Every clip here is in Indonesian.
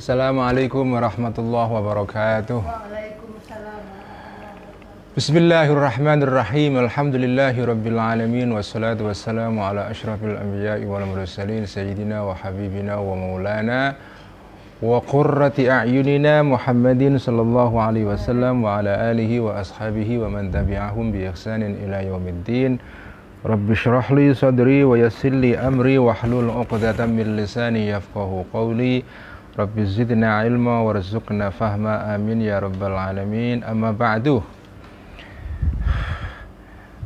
Assalamualaikum warahmatullahi wabarakatuh. Bismillahirrahmanirrahim. Alhamdulillahi rabbil alamin wassalatu wassalamu ala asyrafil anbiya'i wal mursalin sayyidina wa habibina wa maulana wa qurrati a'yunina Muhammadin sallallahu alaihi wasallam wa ala alihi wa ashabihi wa man tabi'ahum bi ihsanin ila yaumiddin. Rabbi shrah li sadri wa yassir li amri wa hlul 'uqdatam min lisani yafqahu qawli. Rabbi zidna ilma warzuqna fahma amin ya rabbal alamin. Amma ba'du.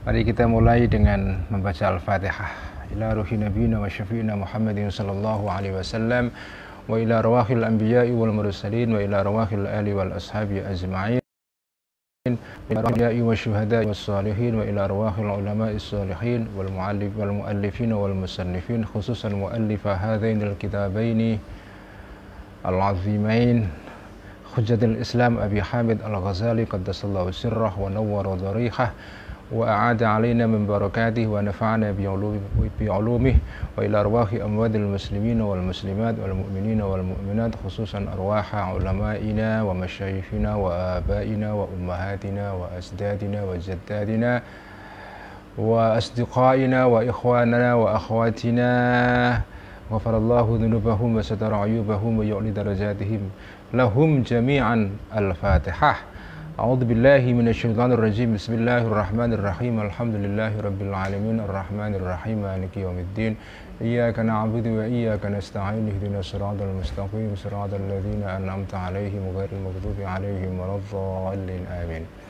Mari kita mulai dengan membaca Al-Fatihah. Ila ruhi nabiyina wa syafi'ina Muhammadin sallallahu alaihi wasallam wa ila rawahil anbiya'i wal mursalin wa ila rawahil ali wal ashabi ajma'in. الأنبياء والشهداء والصالحين وإلى أرواح العلماء الصالحين والمؤلف والمؤلفين والمصنفين خصوصا مؤلف هذين الكتابين العظيمين. حجة الإسلام أبي حامد الغزالي قدس الله سره ونور ضريحه وأعاد علينا من بركاته ونفعنا بعلومه وإلى أرواح أموات المسلمين والمسلمات والمؤمنين والمؤمنات خصوصا أرواح علمائنا ومشايخنا وآبائنا وأمهاتنا وأجدادنا وجدادنا وأصدقائنا وإخواننا وأخواتنا. غفر الله ذنوبهم وستر عيوبهم ويعلي درجاتهم. لهم جميعا الفاتحة. أعوذ بالله من الشيطان الرجيم. بسم الله الرحمن الرحيم. الحمد لله رب العالمين. الرحمن الرحيم. مالك يوم الدين. إياك نعبد وإياك نستعين. اهدنا الصراط المستقيم. صراط الذين أنعمت عليهم غير المغضوب عليهم ولا الضالين. آمين.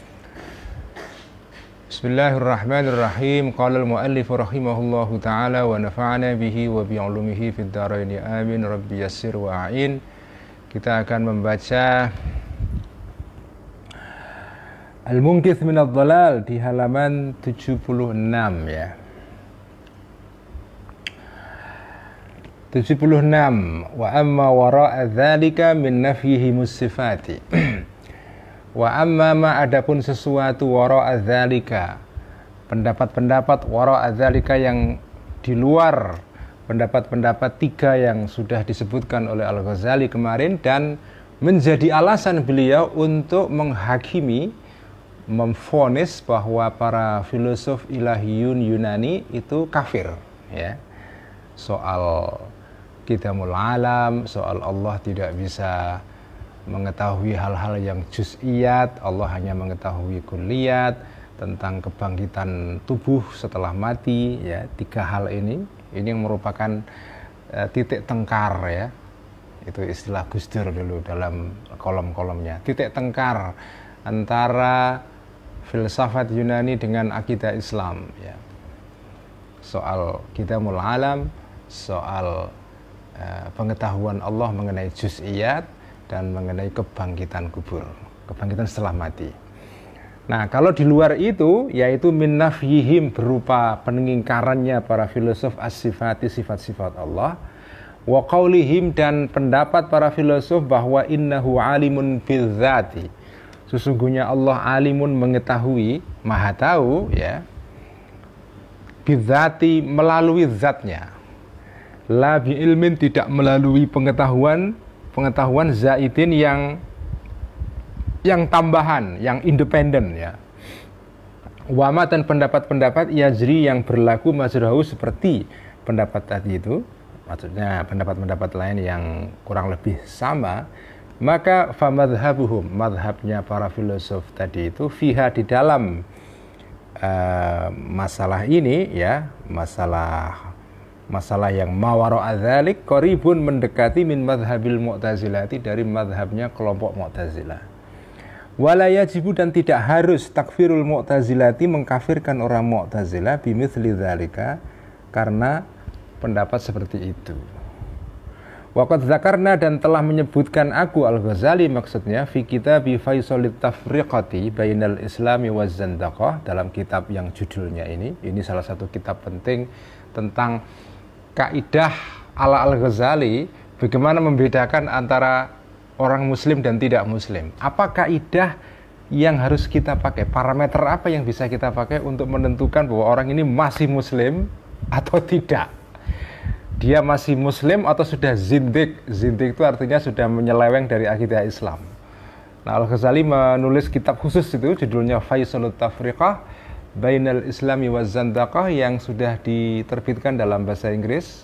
Bismillahirrahmanirrahim. Qala al-muallif rahimahullahu taala wa nafa'ana bihi wa bi 'ulumihi fid dharain. Amin. Rabbi yassir wa a'in. Kita akan membaca Al-Munkith min dalal di halaman 76 ya. 76 wa amma wara'a dzalika min nafyihi musifati. wa amma ma adapun sesuatu wara'a dzalika pendapat-pendapat wara'a dzalika yang di luar pendapat-pendapat tiga yang sudah disebutkan oleh Al-Ghazali kemarin dan menjadi alasan beliau untuk menghakimi memfonis bahwa para filosof ilahiyun Yunani itu kafir ya. Soal kitamul alam soal Allah tidak bisa mengetahui hal-hal yang juz'iyat Allah hanya mengetahui kuliat tentang kebangkitan tubuh setelah mati ya tiga hal ini. Ini yang merupakan uh, titik tengkar ya. Itu istilah Gus Dur dulu dalam kolom-kolomnya. Titik tengkar antara filsafat Yunani dengan akidah Islam ya. Soal kita mulai alam, soal uh, pengetahuan Allah mengenai juz'iyat dan mengenai kebangkitan kubur, kebangkitan setelah mati. Nah, kalau di luar itu yaitu min nafyihim berupa peningkarannya para filosof as-sifati sifat-sifat Allah wa qaulihim dan pendapat para filosof bahwa innahu alimun bidzati sesungguhnya Allah alimun mengetahui maha tahu ya bidzati melalui zatnya la bi ilmin tidak melalui pengetahuan pengetahuan zaidin yang yang tambahan yang independen ya. Wama dan pendapat-pendapat yajri yang berlaku majrahu seperti pendapat tadi itu maksudnya pendapat-pendapat lain yang kurang lebih sama maka famadhabuhum madhabnya para filosof tadi itu fiha di dalam uh, masalah ini ya masalah masalah yang mawaro adzalik koribun mendekati min madhabil mu'tazilati dari madhabnya kelompok mu'tazilah walayajibu dan tidak harus takfirul mu'tazilati mengkafirkan orang mu'tazilah bimithli dzalika karena pendapat seperti itu Waqad zakarna dan telah menyebutkan aku Al-Ghazali maksudnya fi kitab Faisalit Tafriqati bainal Islami wa Zandaqah dalam kitab yang judulnya ini. Ini salah satu kitab penting tentang kaidah ala Al-Ghazali bagaimana membedakan antara orang muslim dan tidak muslim. Apa kaidah yang harus kita pakai? Parameter apa yang bisa kita pakai untuk menentukan bahwa orang ini masih muslim atau tidak? dia masih muslim atau sudah zindik. Zindik itu artinya sudah menyeleweng dari akidah Islam. Nah, Al-Ghazali menulis kitab khusus itu judulnya Faisalut Tafriqah Bainal Islami wa Zandaqah yang sudah diterbitkan dalam bahasa Inggris.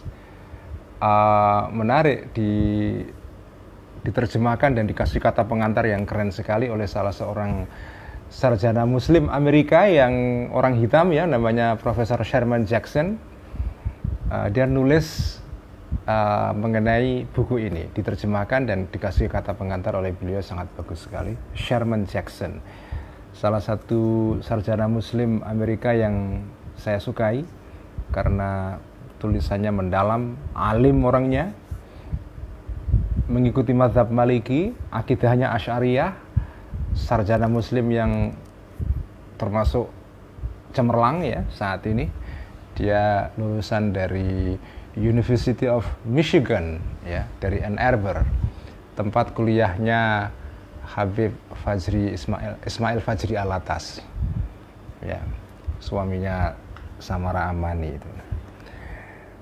Uh, menarik di diterjemahkan dan dikasih kata pengantar yang keren sekali oleh salah seorang sarjana muslim Amerika yang orang hitam ya namanya Profesor Sherman Jackson uh, dia nulis uh, mengenai buku ini diterjemahkan dan dikasih kata pengantar oleh beliau sangat bagus sekali Sherman Jackson salah satu sarjana muslim Amerika yang saya sukai karena tulisannya mendalam alim orangnya mengikuti mazhab maliki akidahnya asyariyah sarjana muslim yang termasuk cemerlang ya saat ini. Dia lulusan dari University of Michigan ya dari Ann Arbor. Tempat kuliahnya Habib Fajri Ismail Ismail Fajri Alatas. Ya suaminya Samara Amani itu.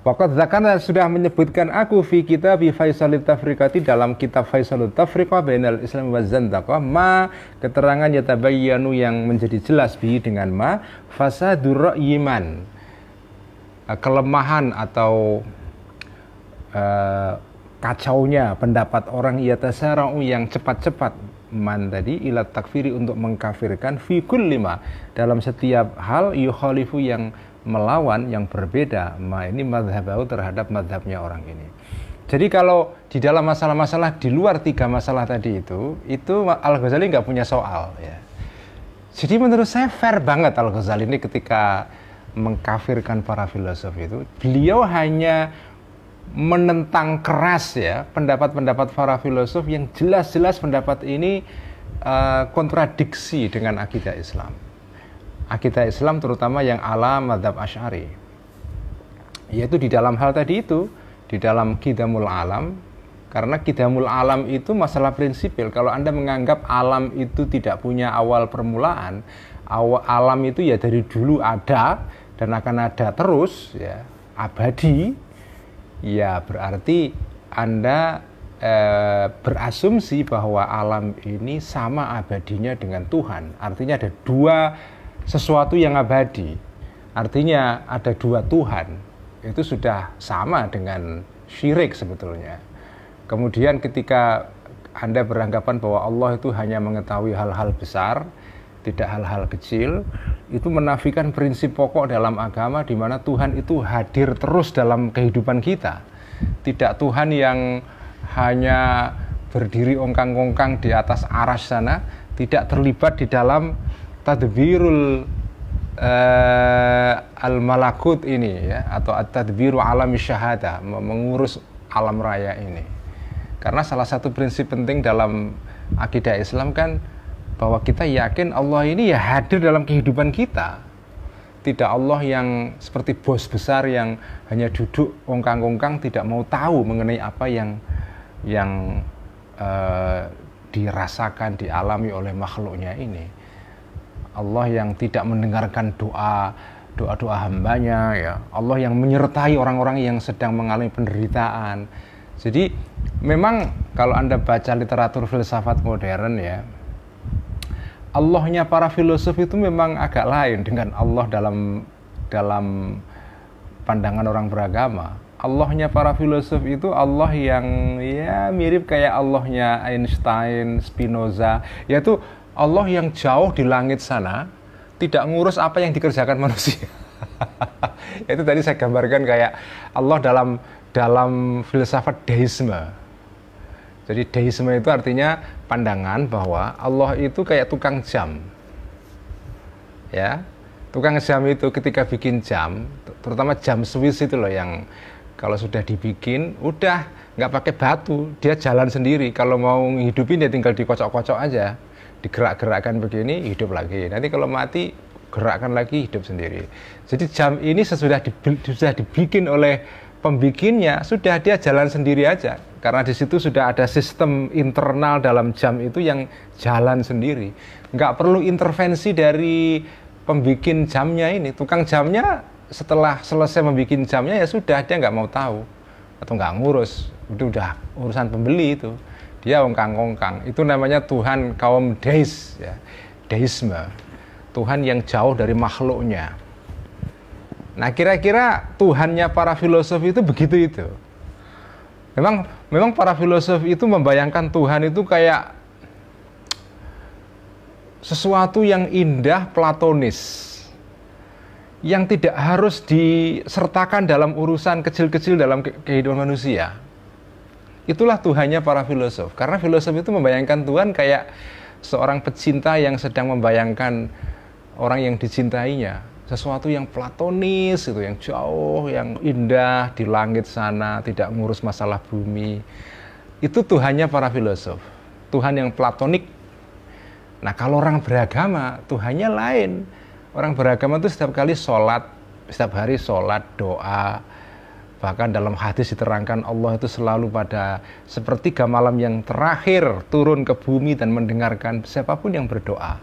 Wakat Zakana sudah menyebutkan aku fi kitab Faisalut Tafriqati dalam kitab Faisalut Tafriqah bainal Islam wa Zandaqah ma keterangan yatabayyanu yang menjadi jelas bi dengan ma fasadur yiman Eh, kelemahan atau uh, kacaunya pendapat orang yatasara'u yang cepat-cepat man tadi ila takfiri untuk mengkafirkan fi lima dalam setiap hal yukhalifu yang melawan yang berbeda. Ma ini madhabahu terhadap madhabnya orang ini. Jadi kalau di dalam masalah-masalah di luar tiga masalah tadi itu itu Al-Ghazali nggak punya soal ya. Jadi menurut saya fair banget Al-Ghazali ini ketika mengkafirkan para filosof itu, beliau hanya menentang keras ya pendapat-pendapat para filosof yang jelas-jelas pendapat ini uh, kontradiksi dengan akidah Islam. Akidah Islam terutama yang ala madhab Ash'ari. Yaitu di dalam hal tadi itu, di dalam kidamul alam, karena kidamul alam itu masalah prinsipil. Kalau Anda menganggap alam itu tidak punya awal permulaan, awal alam itu ya dari dulu ada, dan akan ada terus ya abadi ya berarti anda e, berasumsi bahwa alam ini sama abadinya dengan Tuhan. Artinya ada dua sesuatu yang abadi. Artinya ada dua Tuhan. Itu sudah sama dengan syirik sebetulnya. Kemudian ketika anda beranggapan bahwa Allah itu hanya mengetahui hal-hal besar tidak hal-hal kecil, itu menafikan prinsip pokok dalam agama di mana Tuhan itu hadir terus dalam kehidupan kita. Tidak Tuhan yang hanya berdiri ongkang-ongkang di atas aras sana, tidak terlibat di dalam tadbirul uh, al-malakut ini ya atau tadbiru alam syahada mengurus alam raya ini. Karena salah satu prinsip penting dalam akidah Islam kan bahwa kita yakin Allah ini ya hadir dalam kehidupan kita. Tidak Allah yang seperti bos besar yang hanya duduk ongkang-ongkang tidak mau tahu mengenai apa yang yang uh, dirasakan, dialami oleh makhluknya ini. Allah yang tidak mendengarkan doa doa-doa hambanya ya Allah yang menyertai orang-orang yang sedang mengalami penderitaan jadi memang kalau anda baca literatur filsafat modern ya Allahnya para filosof itu memang agak lain dengan Allah dalam dalam pandangan orang beragama. Allahnya para filosof itu Allah yang ya mirip kayak Allahnya Einstein, Spinoza, yaitu Allah yang jauh di langit sana, tidak ngurus apa yang dikerjakan manusia. itu tadi saya gambarkan kayak Allah dalam dalam filsafat deisme jadi deisme itu artinya pandangan bahwa Allah itu kayak tukang jam. Ya. Tukang jam itu ketika bikin jam, terutama jam Swiss itu loh yang kalau sudah dibikin udah nggak pakai batu, dia jalan sendiri. Kalau mau hidupin dia tinggal dikocok-kocok aja. Digerak-gerakkan begini, hidup lagi. Nanti kalau mati gerakkan lagi hidup sendiri. Jadi jam ini sesudah sudah dibikin oleh pembikinnya sudah dia jalan sendiri aja. Karena di situ sudah ada sistem internal dalam jam itu yang jalan sendiri. Nggak perlu intervensi dari pembikin jamnya ini. Tukang jamnya setelah selesai membuat jamnya ya sudah dia nggak mau tahu. Atau nggak ngurus. Itu udah urusan pembeli itu. Dia ongkang-ongkang. Itu namanya Tuhan kaum deis ya. Deisme. Tuhan yang jauh dari makhluknya nah kira-kira Tuhannya para filosof itu begitu itu memang memang para filosof itu membayangkan Tuhan itu kayak sesuatu yang indah platonis yang tidak harus disertakan dalam urusan kecil-kecil dalam kehidupan manusia. Itulah Tuhannya para filosof. Karena filosof itu membayangkan Tuhan kayak seorang pecinta yang sedang membayangkan orang yang dicintainya. Sesuatu yang platonis itu, yang jauh, yang indah di langit sana, tidak ngurus masalah bumi. Itu Tuhannya para filosof. Tuhan yang platonik. Nah kalau orang beragama, Tuhannya lain Orang beragama itu setiap kali sholat, setiap hari sholat, doa, bahkan dalam hadis diterangkan Allah itu selalu pada sepertiga malam yang terakhir turun ke bumi dan mendengarkan siapa pun yang berdoa.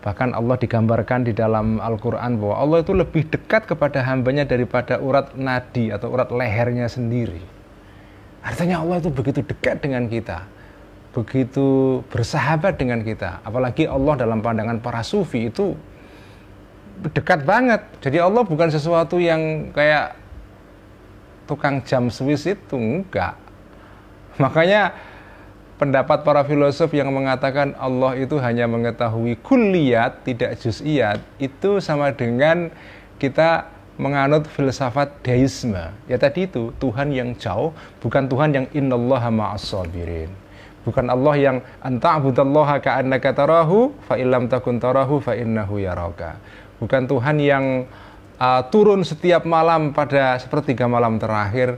Bahkan Allah digambarkan di dalam Al-Quran bahwa Allah itu lebih dekat kepada hambanya daripada urat nadi atau urat lehernya sendiri. Artinya Allah itu begitu dekat dengan kita, begitu bersahabat dengan kita. Apalagi Allah dalam pandangan para sufi itu dekat banget. Jadi Allah bukan sesuatu yang kayak tukang jam Swiss itu enggak. Makanya pendapat para filosof yang mengatakan Allah itu hanya mengetahui kuliat tidak juz'iyat itu sama dengan kita menganut filsafat deisme. Ya tadi itu Tuhan yang jauh, bukan Tuhan yang innallaha ma'as sabirin. Bukan Allah yang anta'budallaha ka'annaka tarahu fa illam takun tarahu fa yaraka bukan Tuhan yang uh, turun setiap malam pada sepertiga malam terakhir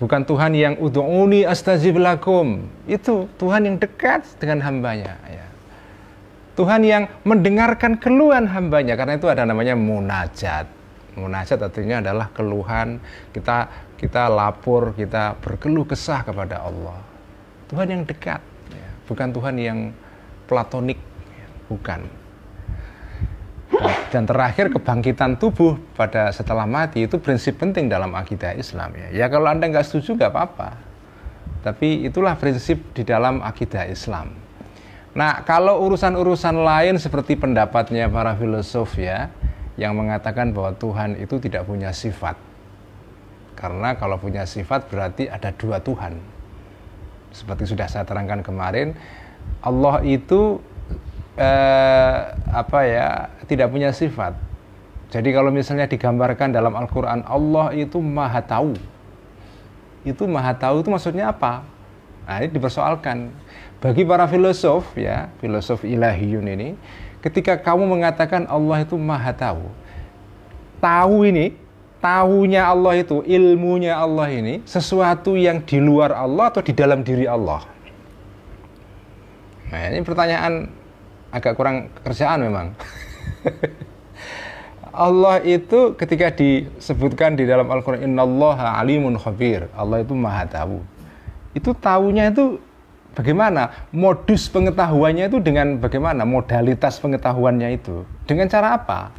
bukan Tuhan yang ud'uni astajib lakum itu Tuhan yang dekat dengan hambanya ya. Tuhan yang mendengarkan keluhan hambanya karena itu ada namanya munajat munajat artinya adalah keluhan kita kita lapor kita berkeluh kesah kepada Allah Tuhan yang dekat ya. bukan Tuhan yang platonik ya. bukan dan terakhir kebangkitan tubuh pada setelah mati itu prinsip penting dalam akidah Islam ya. Ya kalau anda nggak setuju nggak apa-apa. Tapi itulah prinsip di dalam akidah Islam. Nah kalau urusan-urusan lain seperti pendapatnya para filosof ya yang mengatakan bahwa Tuhan itu tidak punya sifat. Karena kalau punya sifat berarti ada dua Tuhan. Seperti sudah saya terangkan kemarin, Allah itu eh, apa ya tidak punya sifat. Jadi kalau misalnya digambarkan dalam Al-Quran Allah itu maha tahu. Itu maha tahu itu maksudnya apa? Nah ini dipersoalkan. Bagi para filosof ya, filosof ilahiyun ini, ketika kamu mengatakan Allah itu maha tahu, tahu ini, tahunya Allah itu, ilmunya Allah ini, sesuatu yang di luar Allah atau di dalam diri Allah? Nah ini pertanyaan agak kurang kerjaan memang. Allah itu ketika disebutkan di dalam Al-Quran Innallaha alimun khabir Allah itu maha tahu Itu tahunya itu bagaimana? Modus pengetahuannya itu dengan bagaimana? Modalitas pengetahuannya itu Dengan cara apa?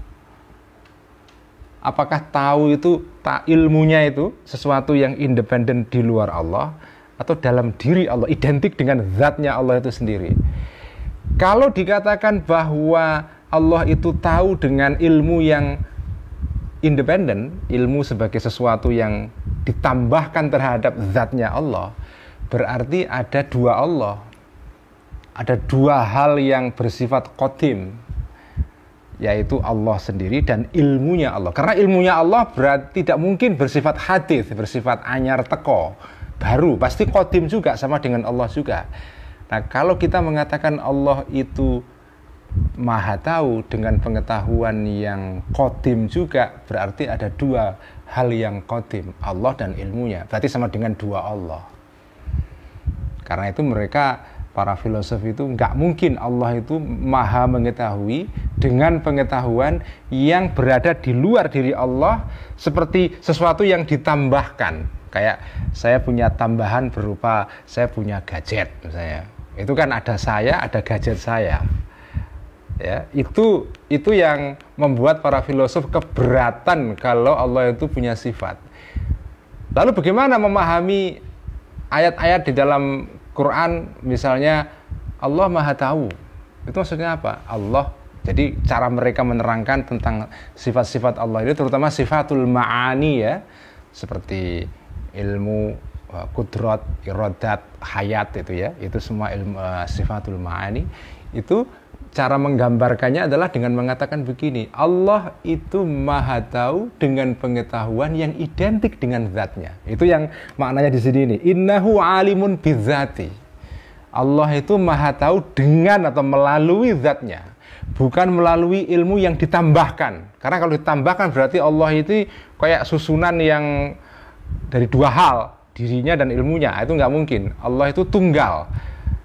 Apakah tahu itu tak ilmunya itu sesuatu yang independen di luar Allah atau dalam diri Allah identik dengan zatnya Allah itu sendiri kalau dikatakan bahwa Allah itu tahu dengan ilmu yang independen, ilmu sebagai sesuatu yang ditambahkan terhadap zatnya Allah, berarti ada dua Allah. Ada dua hal yang bersifat kodim, yaitu Allah sendiri dan ilmunya Allah. Karena ilmunya Allah berarti tidak mungkin bersifat hadis, bersifat anyar teko, baru, pasti kodim juga sama dengan Allah juga. Nah, kalau kita mengatakan Allah itu maha tahu dengan pengetahuan yang kodim juga berarti ada dua hal yang kodim Allah dan ilmunya. Berarti sama dengan dua Allah. Karena itu mereka para filosof itu nggak mungkin Allah itu maha mengetahui dengan pengetahuan yang berada di luar diri Allah seperti sesuatu yang ditambahkan. Kayak saya punya tambahan berupa saya punya gadget misalnya itu kan ada saya, ada gadget saya. Ya, itu itu yang membuat para filosof keberatan kalau Allah itu punya sifat. Lalu bagaimana memahami ayat-ayat di dalam Quran misalnya Allah Maha Tahu. Itu maksudnya apa? Allah jadi cara mereka menerangkan tentang sifat-sifat Allah itu terutama sifatul ma'ani ya seperti ilmu uh, kudrat, iradat, hayat itu ya. Itu semua ilmu uh, sifatul ma'ani itu cara menggambarkannya adalah dengan mengatakan begini, Allah itu maha tahu dengan pengetahuan yang identik dengan zatnya. Itu yang maknanya di sini ini. Innahu alimun bizati. Allah itu maha tahu dengan atau melalui zatnya. Bukan melalui ilmu yang ditambahkan. Karena kalau ditambahkan berarti Allah itu kayak susunan yang dari dua hal. Dirinya dan ilmunya. Itu nggak mungkin. Allah itu tunggal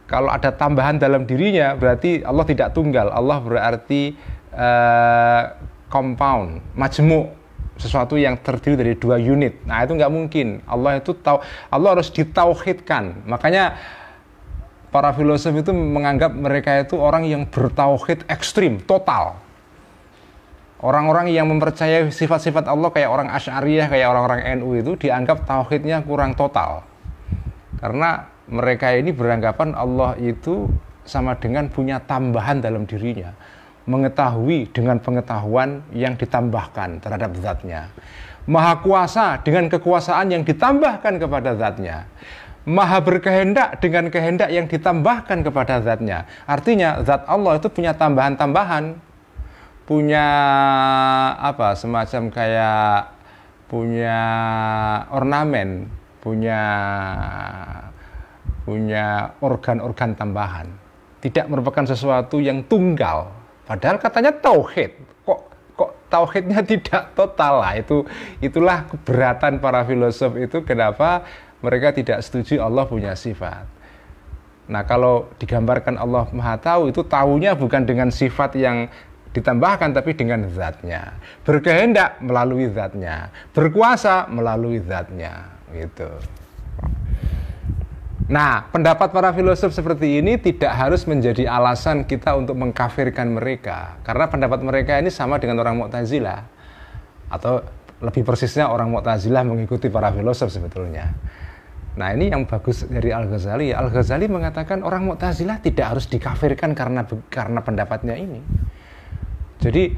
kalau ada tambahan dalam dirinya berarti Allah tidak tunggal. Allah berarti uh, compound, majmuk, sesuatu yang terdiri dari dua unit. Nah, itu nggak mungkin. Allah itu tahu Allah harus ditauhidkan. Makanya para filosof itu menganggap mereka itu orang yang bertauhid ekstrim, total. Orang-orang yang mempercayai sifat-sifat Allah kayak orang Asy'ariyah, kayak orang-orang NU itu dianggap tauhidnya kurang total. Karena mereka ini beranggapan Allah itu sama dengan punya tambahan dalam dirinya. Mengetahui dengan pengetahuan yang ditambahkan terhadap zatnya. Maha kuasa dengan kekuasaan yang ditambahkan kepada zatnya. Maha berkehendak dengan kehendak yang ditambahkan kepada zatnya. Artinya zat Allah itu punya tambahan-tambahan punya apa semacam kayak punya ornamen punya punya organ-organ tambahan. Tidak merupakan sesuatu yang tunggal. Padahal katanya tauhid. Kok kok tauhidnya tidak total lah. Itu itulah keberatan para filosof itu kenapa mereka tidak setuju Allah punya sifat. Nah, kalau digambarkan Allah Maha Tahu itu tahunya bukan dengan sifat yang ditambahkan tapi dengan zatnya. Berkehendak melalui zatnya, berkuasa melalui zatnya, gitu. Nah, pendapat para filosof seperti ini tidak harus menjadi alasan kita untuk mengkafirkan mereka. Karena pendapat mereka ini sama dengan orang Mu'tazilah. Atau lebih persisnya orang Mu'tazilah mengikuti para filosof sebetulnya. Nah, ini yang bagus dari Al-Ghazali. Al-Ghazali mengatakan orang Mu'tazilah tidak harus dikafirkan karena karena pendapatnya ini. Jadi,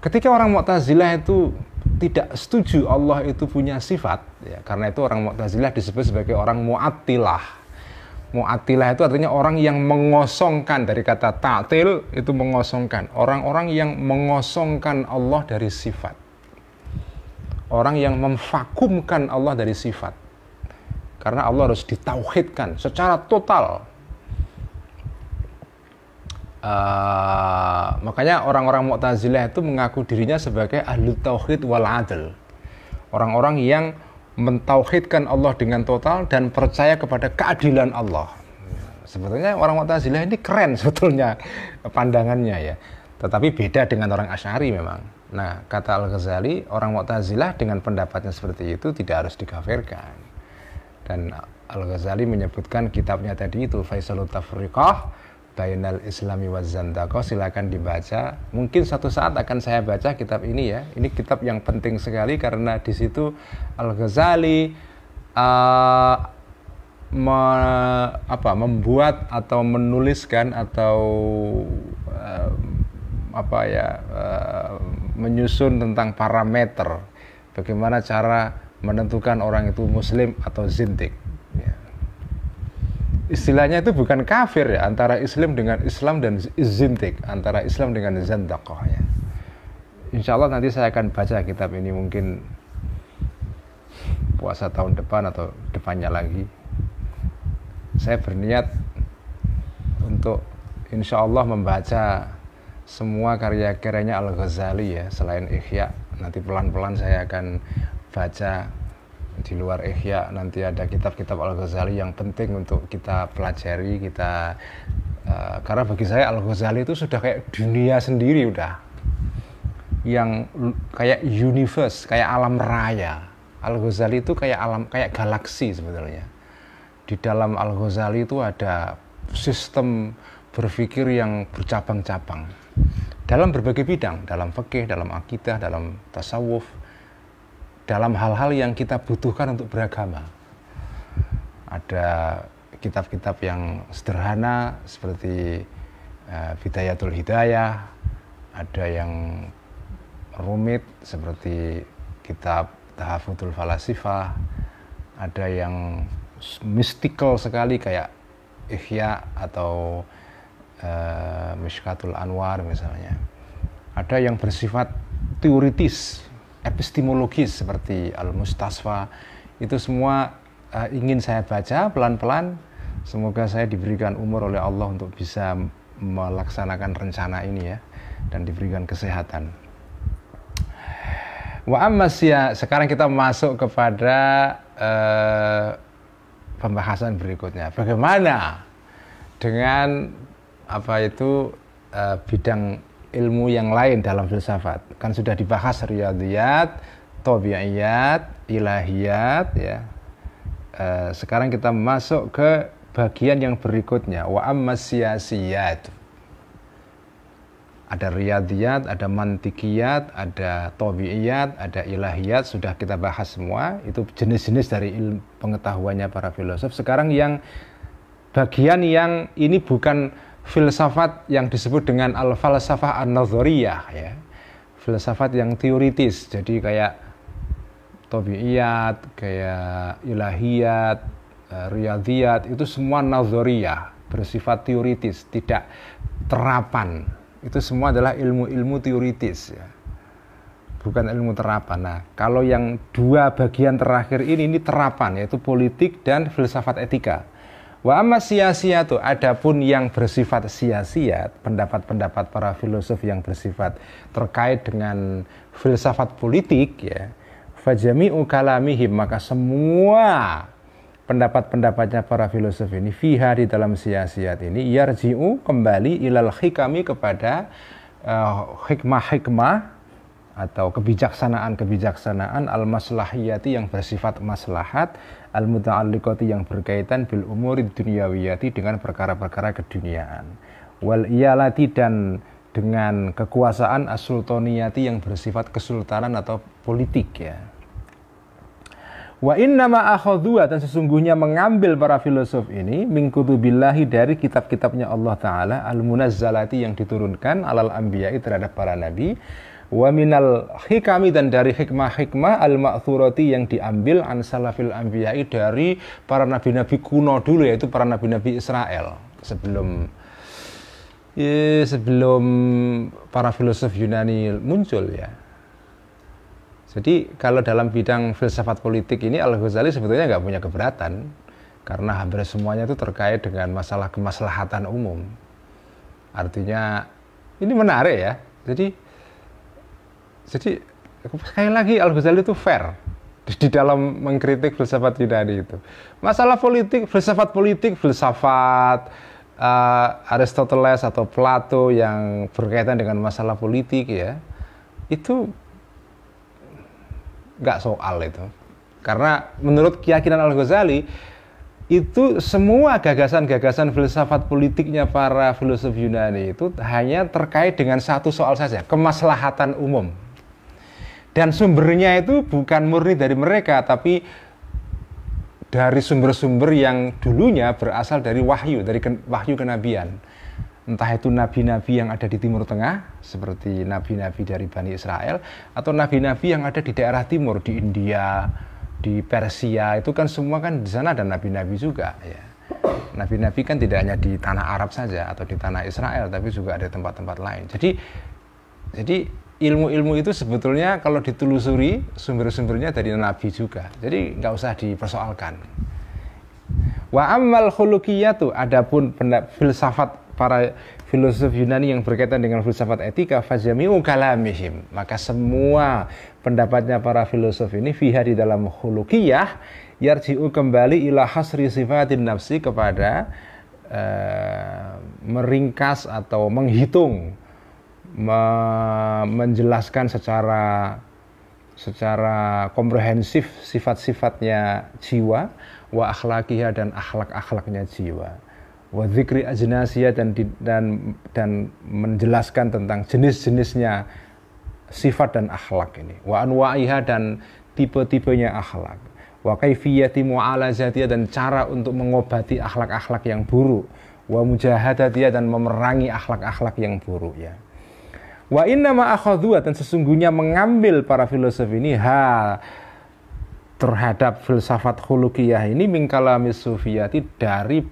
ketika orang Mu'tazilah itu tidak setuju Allah itu punya sifat ya karena itu orang Mu'tazilah disebut sebagai orang Mu'attilah. Mu'attilah itu artinya orang yang mengosongkan dari kata ta'til itu mengosongkan. Orang-orang yang mengosongkan Allah dari sifat. Orang yang memvakumkan Allah dari sifat. Karena Allah harus ditauhidkan secara total Uh, makanya orang-orang Mu'tazilah itu mengaku dirinya sebagai ahli tauhid wal adl. Orang-orang yang mentauhidkan Allah dengan total dan percaya kepada keadilan Allah. Sebetulnya orang Mu'tazilah ini keren sebetulnya pandangannya ya. Tetapi beda dengan orang Asy'ari memang. Nah, kata Al-Ghazali, orang Mu'tazilah dengan pendapatnya seperti itu tidak harus dikafirkan. Dan Al-Ghazali menyebutkan kitabnya tadi itu Faisalut Tafriqah Bainal Islami wa Zandaqah silakan dibaca. Mungkin satu saat akan saya baca kitab ini ya. Ini kitab yang penting sekali karena di situ Al Ghazali uh, me, membuat atau menuliskan atau uh, apa ya uh, menyusun tentang parameter bagaimana cara menentukan orang itu muslim atau zintik istilahnya itu bukan kafir ya antara Islam dengan Islam dan zintik antara Islam dengan zandakoh ya. Insya Allah nanti saya akan baca kitab ini mungkin puasa tahun depan atau depannya lagi. Saya berniat untuk insya Allah membaca semua karya-karyanya Al Ghazali ya selain Ihya nanti pelan-pelan saya akan baca di luar Ihya nanti ada kitab-kitab Al Ghazali yang penting untuk kita pelajari kita uh, karena bagi saya Al Ghazali itu sudah kayak dunia sendiri udah. Yang kayak universe kayak alam raya. Al Ghazali itu kayak alam kayak galaksi sebetulnya. Di dalam Al Ghazali itu ada sistem berpikir yang bercabang-cabang. Dalam berbagai bidang dalam fikih dalam akidah dalam tasawuf dalam hal-hal yang kita butuhkan untuk beragama. Ada kitab-kitab yang sederhana seperti uh, Bidayatul Hidayah, ada yang rumit seperti kitab Tahafudul Falasifah, ada yang mystical sekali kayak Ihya atau uh, Mishkatul Anwar misalnya. Ada yang bersifat teoritis, epistemologis seperti Al-Mustasfa. Itu semua uh, ingin saya baca pelan-pelan. Semoga saya diberikan umur oleh Allah untuk bisa melaksanakan rencana ini ya dan diberikan kesehatan. Wa ya sekarang kita masuk kepada uh, pembahasan berikutnya. Bagaimana dengan apa itu uh, bidang ilmu yang lain dalam filsafat? Kan sudah dibahas riyadiyat, tabi'iyat, ilahiyat ya. Uh, sekarang kita masuk ke bagian yang berikutnya wa ammasiyasiyat ada riyadiyat, ada mantikiyat, ada tabi'iyat, ada ilahiyat, sudah kita bahas semua. Itu jenis-jenis dari ilmu pengetahuannya para filosof. Sekarang yang bagian yang ini bukan filsafat yang disebut dengan al-falsafah an-nazariyah ya. Filsafat yang teoritis. Jadi kayak tabi'iyat, kayak ilahiyat, eh, riyadiyat itu semua nazariyah, bersifat teoritis, tidak terapan itu semua adalah ilmu-ilmu teoritis ya. bukan ilmu terapan. Nah, kalau yang dua bagian terakhir ini ini terapan yaitu politik dan filsafat etika. Wa amma sia-sia adapun yang bersifat sia-sia, pendapat-pendapat para filosof yang bersifat terkait dengan filsafat politik ya. Fajami'u kalamihim maka semua pendapat-pendapatnya para filosof ini fiha di dalam siasiat ini yarji'u kembali ilal hikami kepada uh, hikmah-hikmah atau kebijaksanaan-kebijaksanaan al-maslahiyati yang bersifat maslahat al-muta'alliqati yang berkaitan bil umuri dunyawiyati dengan perkara-perkara keduniaan. Wal iyalati dan dengan kekuasaan as-sultaniyati yang bersifat kesultanan atau politik ya. Wa inna ma dan sesungguhnya mengambil para filosof ini mingkutubillahi dari kitab-kitabnya Allah Ta'ala al-munazzalati yang diturunkan alal anbiya'i terhadap para nabi wa minal hikami dan dari hikmah-hikmah al-ma'thurati yang diambil an salafil anbiya'i dari para nabi-nabi kuno dulu yaitu para nabi-nabi Israel sebelum ya, sebelum para filosof Yunani muncul ya jadi kalau dalam bidang filsafat politik ini Al-Ghazali sebetulnya nggak punya keberatan karena hampir semuanya itu terkait dengan masalah kemaslahatan umum. Artinya ini menarik ya. Jadi jadi sekali lagi Al-Ghazali itu fair di dalam mengkritik filsafat Yunani itu. Masalah politik, filsafat politik, filsafat uh, Aristoteles atau Plato yang berkaitan dengan masalah politik ya, itu nggak soal itu. Karena menurut keyakinan Al-Ghazali, itu semua gagasan-gagasan filsafat politiknya para filosof Yunani itu hanya terkait dengan satu soal saja, kemaslahatan umum. Dan sumbernya itu bukan murni dari mereka, tapi dari sumber-sumber yang dulunya berasal dari wahyu, dari wahyu kenabian entah itu nabi-nabi yang ada di Timur Tengah seperti nabi-nabi dari Bani Israel atau nabi-nabi yang ada di daerah timur di India, di Persia itu kan semua kan di sana ada nabi-nabi juga ya. Nabi-nabi kan tidak hanya di tanah Arab saja atau di tanah Israel tapi juga ada tempat-tempat lain. Jadi jadi ilmu-ilmu itu sebetulnya kalau ditelusuri sumber-sumbernya dari nabi juga. Jadi nggak usah dipersoalkan. Wa ammal khuluqiyatu adapun filsafat para filosof Yunani yang berkaitan dengan filsafat etika fajami'u kalamihim maka semua pendapatnya para filosof ini fiha di dalam khulukiyah yarji'u kembali ila hasri sifatin nafsi kepada uh, meringkas atau menghitung me menjelaskan secara secara komprehensif sifat-sifatnya jiwa wa akhlakiha dan akhlak-akhlaknya jiwa. Wa dzikri ajnasiyah dan dan dan menjelaskan tentang jenis-jenisnya sifat dan akhlak ini. Wa anwa'iha dan tipe-tipenya akhlak. Wa kaifiyati mu'alazatiyah dan cara untuk mengobati akhlak-akhlak yang buruk. Wa mujahadatiyah dan memerangi akhlak-akhlak yang buruk ya wa inna ma dan sesungguhnya mengambil para filosof ini ha terhadap filsafat khulukiyah ini mingkalamis sufiyati dari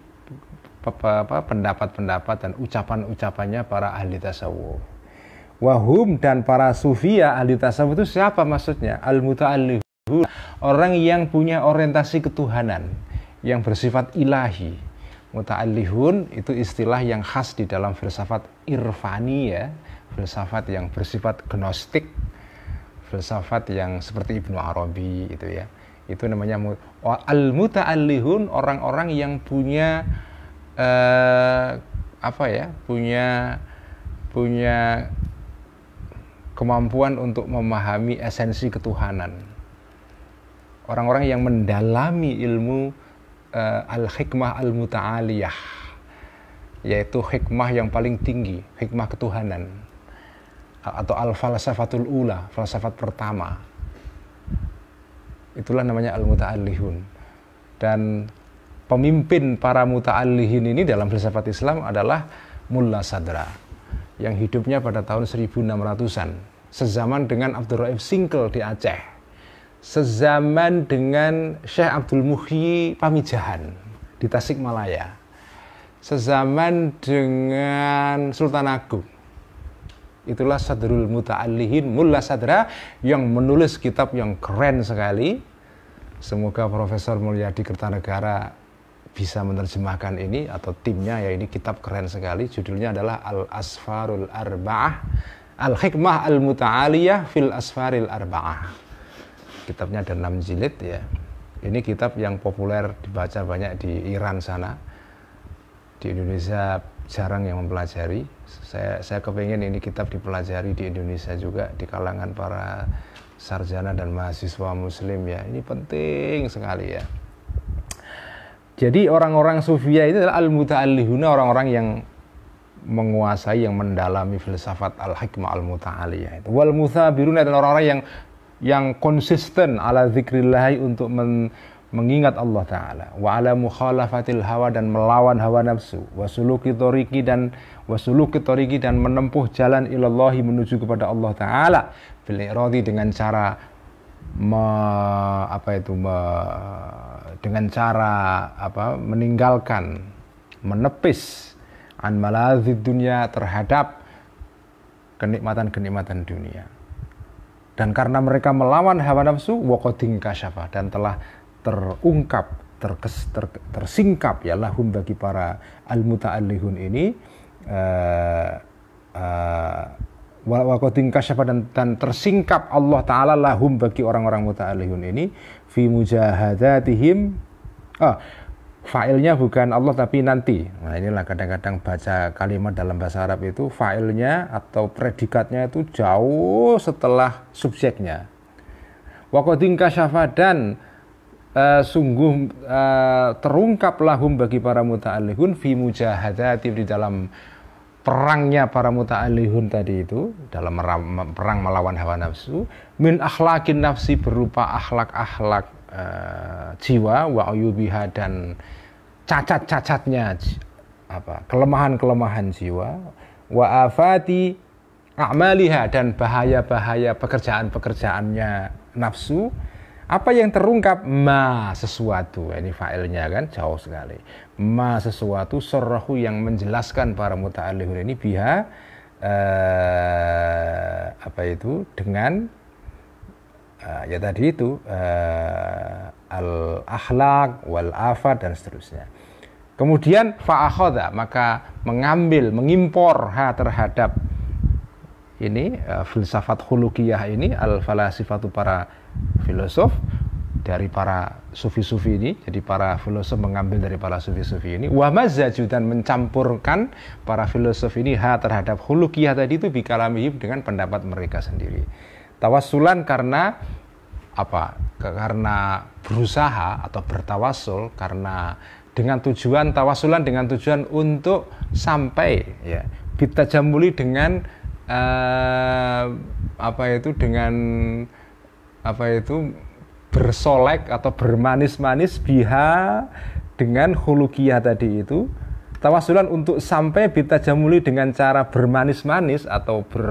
pendapat-pendapat dan ucapan-ucapannya para ahli tasawuf. Wahum dan para sufia ahli tasawuf itu siapa maksudnya? Al-muta'allihun, orang yang punya orientasi ketuhanan, yang bersifat ilahi. Muta'allihun itu istilah yang khas di dalam filsafat irfani ya, filsafat yang bersifat gnostik, filsafat yang seperti Ibnu Arabi itu ya. Itu namanya al mutaallihun orang-orang yang punya uh, apa ya punya punya kemampuan untuk memahami esensi ketuhanan. Orang-orang yang mendalami ilmu uh, al hikmah al muta'aliyah yaitu hikmah yang paling tinggi hikmah ketuhanan atau al falsafatul ula falsafat pertama. Itulah namanya al-muta'allihun. Dan pemimpin para muta'allihin ini dalam filsafat Islam adalah Mullah Sadra yang hidupnya pada tahun 1600-an sezaman dengan Abdul Raif Singkel di Aceh. Sezaman dengan Syekh Abdul Muhyi Pamijahan di Tasikmalaya. Sezaman dengan Sultan Agung Itulah Sadrul Muta'allihin Mullah Sadra yang menulis kitab yang keren sekali. Semoga Profesor Mulyadi Kertanegara bisa menerjemahkan ini atau timnya ya ini kitab keren sekali. Judulnya adalah Al Asfarul Arba'ah Al Hikmah Al Muta'aliyah fil Asfaril Arba'ah. Kitabnya ada 6 jilid ya. Ini kitab yang populer dibaca banyak di Iran sana. Di Indonesia jarang yang mempelajari. Saya saya kepingin ini kitab dipelajari di Indonesia juga di kalangan para sarjana dan mahasiswa muslim ya. Ini penting sekali ya. Jadi orang-orang sufia itu adalah al-muta'allihuna orang-orang yang menguasai yang mendalami filsafat al-hikmah al-muta'aliyah itu. Wal muthabiruna adalah orang-orang yang yang konsisten ala zikrillah untuk men, mengingat Allah Ta'ala wa ala mukhalafatil hawa dan melawan hawa nafsu wa suluki dan wa suluki toriki dan menempuh jalan ilallahi menuju kepada Allah Ta'ala. Bil dengan cara me, apa itu me, dengan cara apa meninggalkan menepis an malazid dunia terhadap kenikmatan-kenikmatan dunia. Dan karena mereka melawan hawa nafsu waqadin kasyafa dan telah terungkap terkes, ter, tersingkap ya lahum bagi para al mutaallihun ini uh, uh, wakotin dan, dan tersingkap Allah Ta'ala lahum bagi orang-orang muta'alihun ini fi mujahadatihim. Ah, failnya bukan Allah tapi nanti. Nah inilah kadang-kadang baca kalimat dalam bahasa Arab itu failnya atau predikatnya itu jauh setelah subjeknya. Wakotin kasyafa dan uh, sungguh uh, terungkap lahum bagi para muta'alihun fi mujahadati di dalam perangnya para muta'alihun tadi itu dalam perang melawan hawa nafsu min akhlakin nafsi berupa akhlak-akhlak uh, jiwa wa ayubiha dan cacat-cacatnya apa kelemahan-kelemahan jiwa wa afati a'maliha dan bahaya-bahaya pekerjaan-pekerjaannya nafsu apa yang terungkap? Ma sesuatu. Ini failnya kan jauh sekali ma sesuatu sorohu yang menjelaskan para muta'alihun ini biha eh, apa itu dengan eh, ya tadi itu eh, al akhlak wal afat dan seterusnya. Kemudian fa'akhoda maka mengambil mengimpor ha terhadap ini uh, filsafat khulukiyah ini al falasifatu para filosof dari para sufi-sufi ini jadi para filosof mengambil dari para sufi-sufi ini wa mazaju dan mencampurkan para filosof ini ha terhadap hulukiyah tadi itu bikalamihim dengan pendapat mereka sendiri. Tawasulan karena apa? Karena berusaha atau bertawasul karena dengan tujuan tawasulan dengan tujuan untuk sampai ya kita jamuli dengan uh, apa itu dengan apa itu bersolek atau bermanis-manis biha dengan khulukiyah tadi itu tawasulan untuk sampai bita jamuli dengan cara bermanis-manis atau ber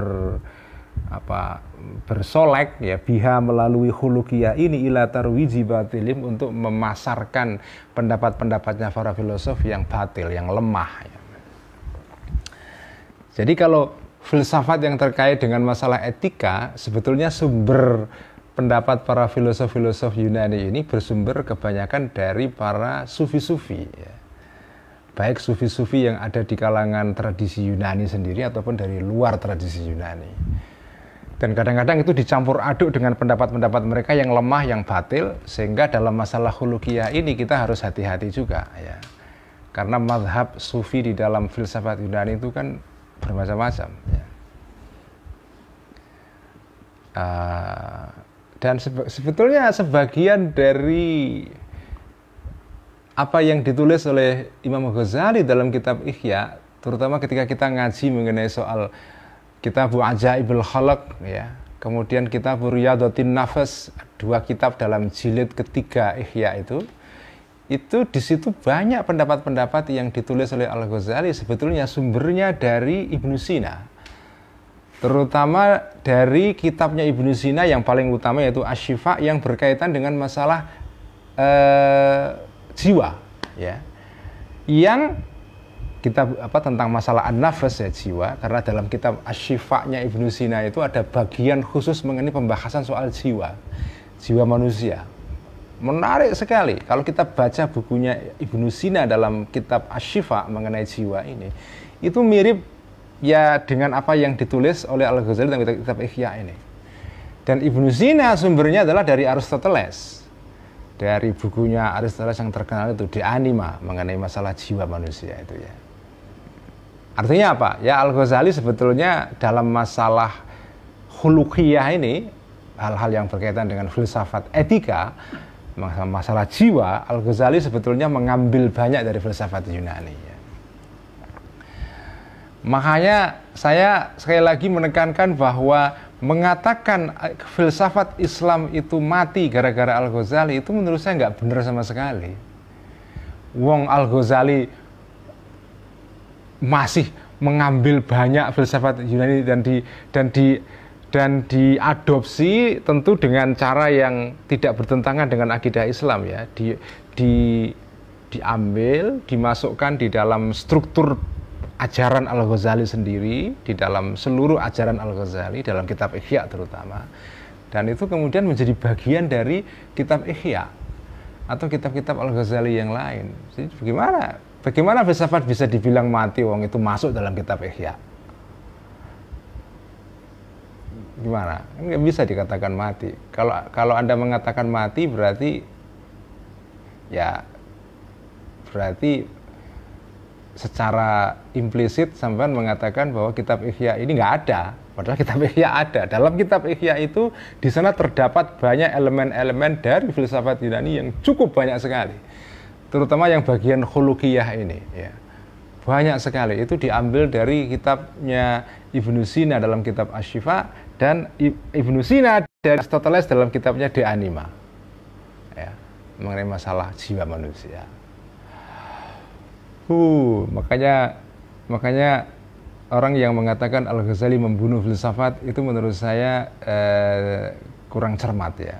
apa bersolek ya biha melalui khulukiyah ini ila tarwiji batilim untuk memasarkan pendapat-pendapatnya para filosof yang batil, yang lemah ya. Jadi kalau filsafat yang terkait dengan masalah etika sebetulnya sumber pendapat para filosof-filosof Yunani ini bersumber kebanyakan dari para sufi-sufi ya. baik sufi-sufi yang ada di kalangan tradisi Yunani sendiri ataupun dari luar tradisi Yunani dan kadang-kadang itu dicampur aduk dengan pendapat-pendapat mereka yang lemah, yang batil sehingga dalam masalah hulukiyah ini kita harus hati-hati juga ya karena madhab sufi di dalam filsafat Yunani itu kan bermacam-macam ya. Uh, dan sebe sebetulnya sebagian dari apa yang ditulis oleh Imam Ghazali dalam kitab Ihya, terutama ketika kita ngaji mengenai soal kitab Ajaibul Khalaq ya. Kemudian kitab Riyadatin Nafas, dua kitab dalam jilid ketiga Ihya itu itu di situ banyak pendapat-pendapat yang ditulis oleh Al Ghazali sebetulnya sumbernya dari Ibnu Sina terutama dari kitabnya Ibnu Sina yang paling utama yaitu Ashifa yang berkaitan dengan masalah uh, jiwa ya. Yang kitab apa tentang masalah an-nafas ya jiwa. Karena dalam kitab Ashifa-nya Ibnu Sina itu ada bagian khusus mengenai pembahasan soal jiwa jiwa manusia. Menarik sekali. Kalau kita baca bukunya Ibnu Sina dalam kitab Ashifa mengenai jiwa ini itu mirip ya dengan apa yang ditulis oleh Al Ghazali dalam kitab, kitab Ihya ini. Dan Ibnu Sina sumbernya adalah dari Aristoteles. Dari bukunya Aristoteles yang terkenal itu di Anima mengenai masalah jiwa manusia itu ya. Artinya apa? Ya Al Ghazali sebetulnya dalam masalah hulukiyah ini hal-hal yang berkaitan dengan filsafat etika masalah jiwa, Al-Ghazali sebetulnya mengambil banyak dari filsafat Yunani. Ya. Makanya saya sekali lagi menekankan bahwa mengatakan eh, filsafat Islam itu mati gara-gara Al-Ghazali itu menurut saya nggak benar sama sekali. Wong Al-Ghazali masih mengambil banyak filsafat Yunani dan di dan di dan diadopsi tentu dengan cara yang tidak bertentangan dengan akidah Islam ya di, di diambil dimasukkan di dalam struktur ajaran Al Ghazali sendiri di dalam seluruh ajaran Al Ghazali dalam kitab Ihya terutama dan itu kemudian menjadi bagian dari kitab Ihya atau kitab-kitab Al Ghazali yang lain jadi bagaimana bagaimana filsafat bisa dibilang mati wong itu masuk dalam kitab Ihya gimana? Nggak bisa dikatakan mati. Kalau kalau anda mengatakan mati berarti ya berarti secara implisit sampai mengatakan bahwa kitab Ihya ini nggak ada. Padahal kitab Ihya ada. Dalam kitab Ihya itu di sana terdapat banyak elemen-elemen dari filsafat Yunani yang cukup banyak sekali. Terutama yang bagian khulukiyah ini ya. Banyak sekali itu diambil dari kitabnya Ibnu Sina dalam kitab Ashifa dan Ibnu Sina dari Aristoteles dalam kitabnya De Anima ya, mengenai masalah jiwa manusia. Uh, makanya makanya orang yang mengatakan Al Ghazali membunuh filsafat itu menurut saya eh, kurang cermat ya.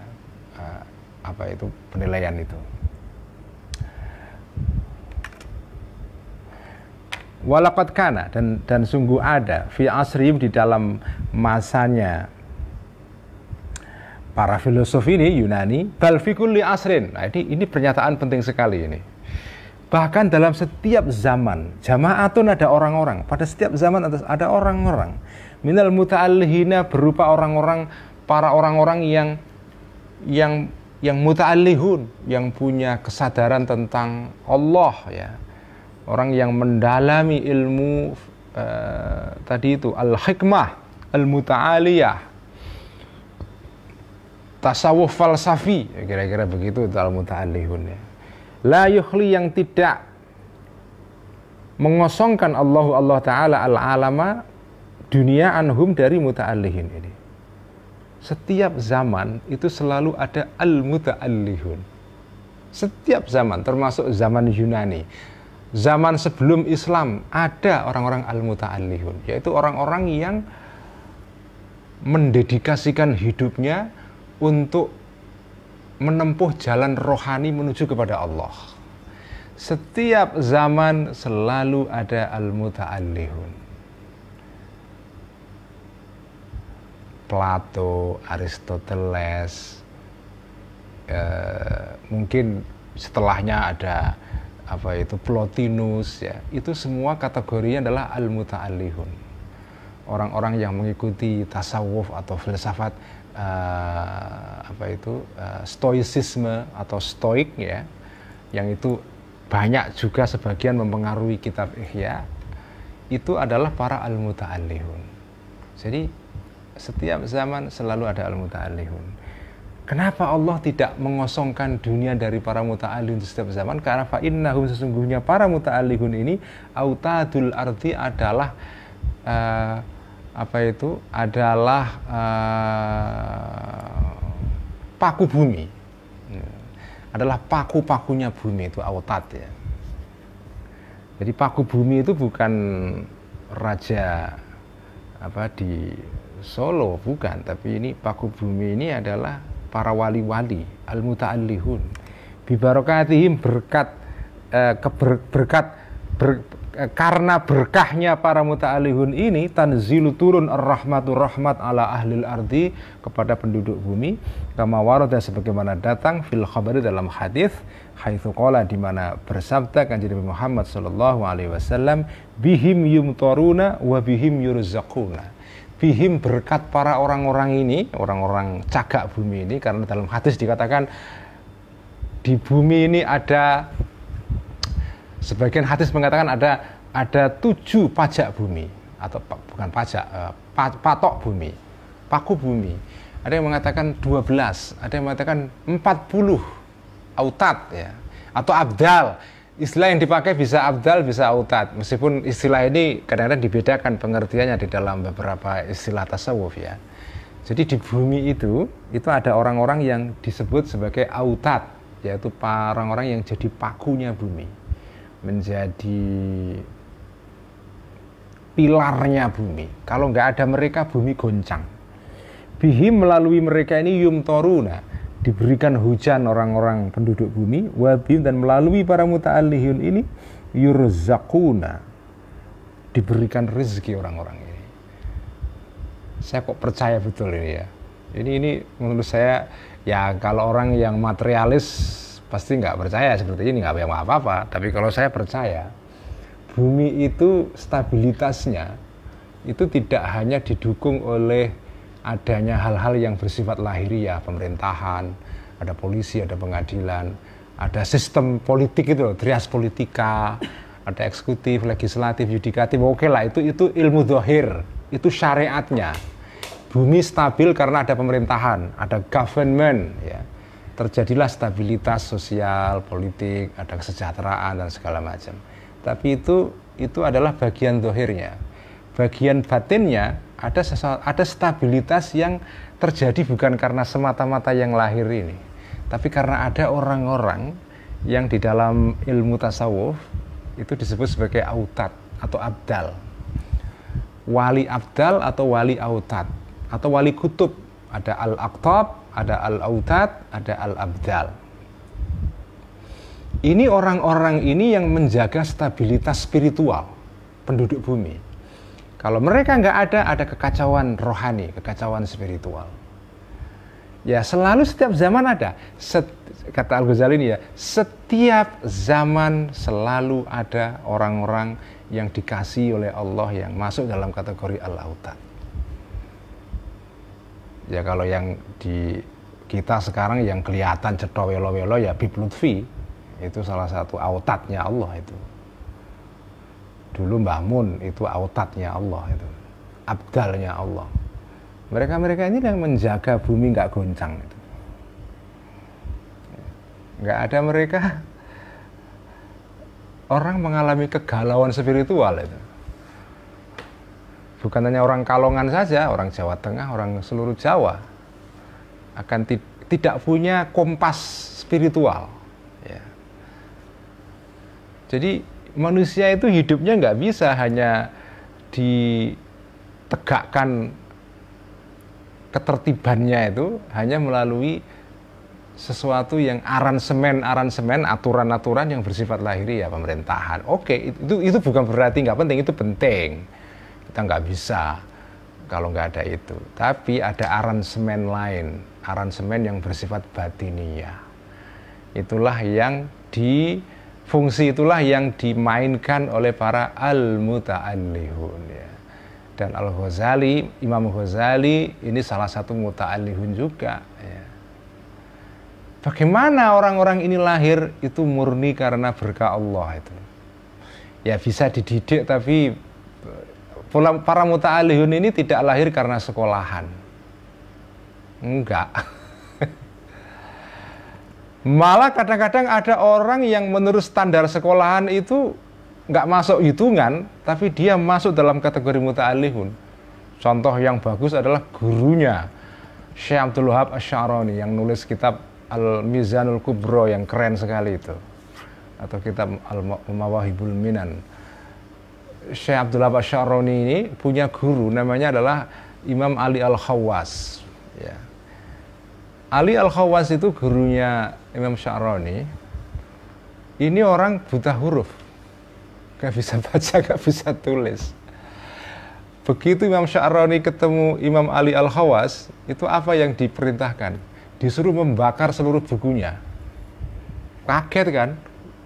Uh, apa itu penilaian itu. Walakat kana dan dan sungguh ada fi asrim di dalam masanya para filosof ini Yunani bal fi asrin. Nah, ini ini pernyataan penting sekali ini. Bahkan dalam setiap zaman, jamaatun ada orang-orang. Pada setiap zaman ada orang-orang. Minal muta'allihina berupa orang-orang para orang-orang yang yang yang muta'allihun, yang punya kesadaran tentang Allah ya orang yang mendalami ilmu uh, tadi itu al-hikmah, al-muta'aliyah, tasawuf falsafi, kira-kira begitu itu al-muta'alihun ya. La yukhli yang tidak mengosongkan Allah Allah Ta'ala al-alama dunia anhum dari muta'alihin ini. setiap zaman itu selalu ada al-muta'allihun. Setiap zaman, termasuk zaman Yunani. Zaman sebelum Islam ada orang-orang al-muta'allihun, yaitu orang-orang yang mendedikasikan hidupnya untuk menempuh jalan rohani menuju kepada Allah. Setiap zaman selalu ada al-muta'allihun. Plato, Aristoteles, eh, mungkin setelahnya ada apa itu Plotinus ya itu semua kategorinya adalah al muta'allihun orang-orang yang mengikuti tasawuf atau filsafat uh, apa itu uh, stoicisme atau stoik ya yang itu banyak juga sebagian mempengaruhi kitab Ihya itu adalah para al muta'allihun jadi setiap zaman selalu ada al muta'allihun Kenapa Allah tidak mengosongkan dunia dari para muta'alihun setiap zaman? Karena fa'innahum sesungguhnya para muta'alihun ini autadul arti adalah uh, apa itu? Adalah uh, paku bumi. Adalah paku-pakunya bumi itu autad ya. Jadi paku bumi itu bukan raja apa di Solo bukan, tapi ini paku bumi ini adalah para wali-wali al-muta'allihun bibarokatihim berkat eh, keber, berkat ber, karena berkahnya para muta'allihun ini tanzilu turun ar-rahmatur rahmat ala ahlil ardi kepada penduduk bumi. Kama warada sebagaimana datang fil khabari dalam hadis haitsu qala di mana bersabda kanjeng Nabi Muhammad sallallahu alaihi wasallam bihim yumtaruna wa bihim yurzaquna. Bihim berkat para orang-orang ini, orang-orang cagak bumi ini, karena dalam hadis dikatakan di bumi ini ada sebagian hadis mengatakan ada ada tujuh pajak bumi atau bukan pajak eh, patok bumi, paku bumi. Ada yang mengatakan 12, ada yang mengatakan 40 autat ya atau abdal istilah yang dipakai bisa abdal, bisa autat. Meskipun istilah ini kadang-kadang dibedakan pengertiannya di dalam beberapa istilah tasawuf ya. Jadi di bumi itu, itu ada orang-orang yang disebut sebagai autat, yaitu orang-orang yang jadi pakunya bumi. Menjadi pilarnya bumi. Kalau nggak ada mereka, bumi goncang. Bihim melalui mereka ini yum toruna diberikan hujan orang-orang penduduk bumi wabim dan melalui para muta'allihun ini yurzakuna diberikan rezeki orang-orang ini saya kok percaya betul ini ya ini ini menurut saya ya kalau orang yang materialis pasti nggak percaya seperti ini nggak apa-apa tapi kalau saya percaya bumi itu stabilitasnya itu tidak hanya didukung oleh adanya hal-hal yang bersifat lahiriah, pemerintahan, ada polisi, ada pengadilan, ada sistem politik itu trias politika, ada eksekutif, legislatif, yudikatif, oke okay lah itu itu ilmu dohir, itu syariatnya. Bumi stabil karena ada pemerintahan, ada government, ya. Terjadilah stabilitas sosial, politik, ada kesejahteraan dan segala macam. Tapi itu itu adalah bagian dohirnya. Bagian batinnya ada ada stabilitas yang terjadi bukan karena semata-mata yang lahir ini, tapi karena ada orang-orang yang di dalam ilmu tasawuf itu disebut sebagai autat atau abdal. Wali abdal atau wali autat atau wali kutub. Ada al-aqtab, ada al-autat, ada al-abdal. Ini orang-orang ini yang menjaga stabilitas spiritual penduduk bumi. Kalau mereka nggak ada, ada kekacauan rohani, kekacauan spiritual. Ya selalu setiap zaman ada. Set, kata Al Ghazali ini ya, setiap zaman selalu ada orang-orang yang dikasih oleh Allah yang masuk dalam kategori al-autat. Ya kalau yang di kita sekarang yang kelihatan cetok welo-welo ya Bib Lutfi. Itu salah satu autatnya Allah itu. Dulu Mbah Mun itu autatnya Allah itu. Abdalnya Allah. Mereka-mereka ini yang menjaga bumi nggak goncang itu. Nggak ada mereka. Orang mengalami kegalauan spiritual itu bukan hanya orang Kalongan saja orang Jawa Tengah orang seluruh Jawa akan tidak punya kompas spiritual. Ya. Jadi manusia itu hidupnya nggak bisa hanya ditegakkan ketertibannya itu hanya melalui sesuatu yang aransemen aransemen aturan aturan yang bersifat lahiri ya pemerintahan oke itu itu bukan berarti nggak penting itu penting kita nggak bisa kalau nggak ada itu. Tapi ada aransemen lain aransemen yang bersifat batinia itulah yang di fungsi itulah yang dimainkan oleh para al mutaallihun ya. Dan al ghazali imam ghazali ini salah satu mutaallihun juga ya. Bagaimana orang-orang ini lahir itu murni karena berkah Allah itu. Ya bisa dididik tapi para muta'alihun ini tidak lahir karena sekolahan. Enggak. Malah kadang-kadang ada orang yang menurut standar sekolahan itu nggak masuk hitungan, tapi dia masuk dalam kategori muta'alihun. Contoh yang bagus adalah gurunya, Syekh Abdul Wahab Asy'arani yang nulis kitab Al-Mizanul Kubro yang keren sekali itu atau kitab Al-Mawahibul Minan Syekh Abdullah Basyaroni ini punya guru namanya adalah Imam Ali Al-Khawas ya. Ali Al-Khawas itu gurunya Imam Syaroni ini orang buta huruf gak bisa baca, gak bisa tulis begitu Imam Syaroni ketemu Imam Ali Al-Khawas itu apa yang diperintahkan disuruh membakar seluruh bukunya. Kaget kan?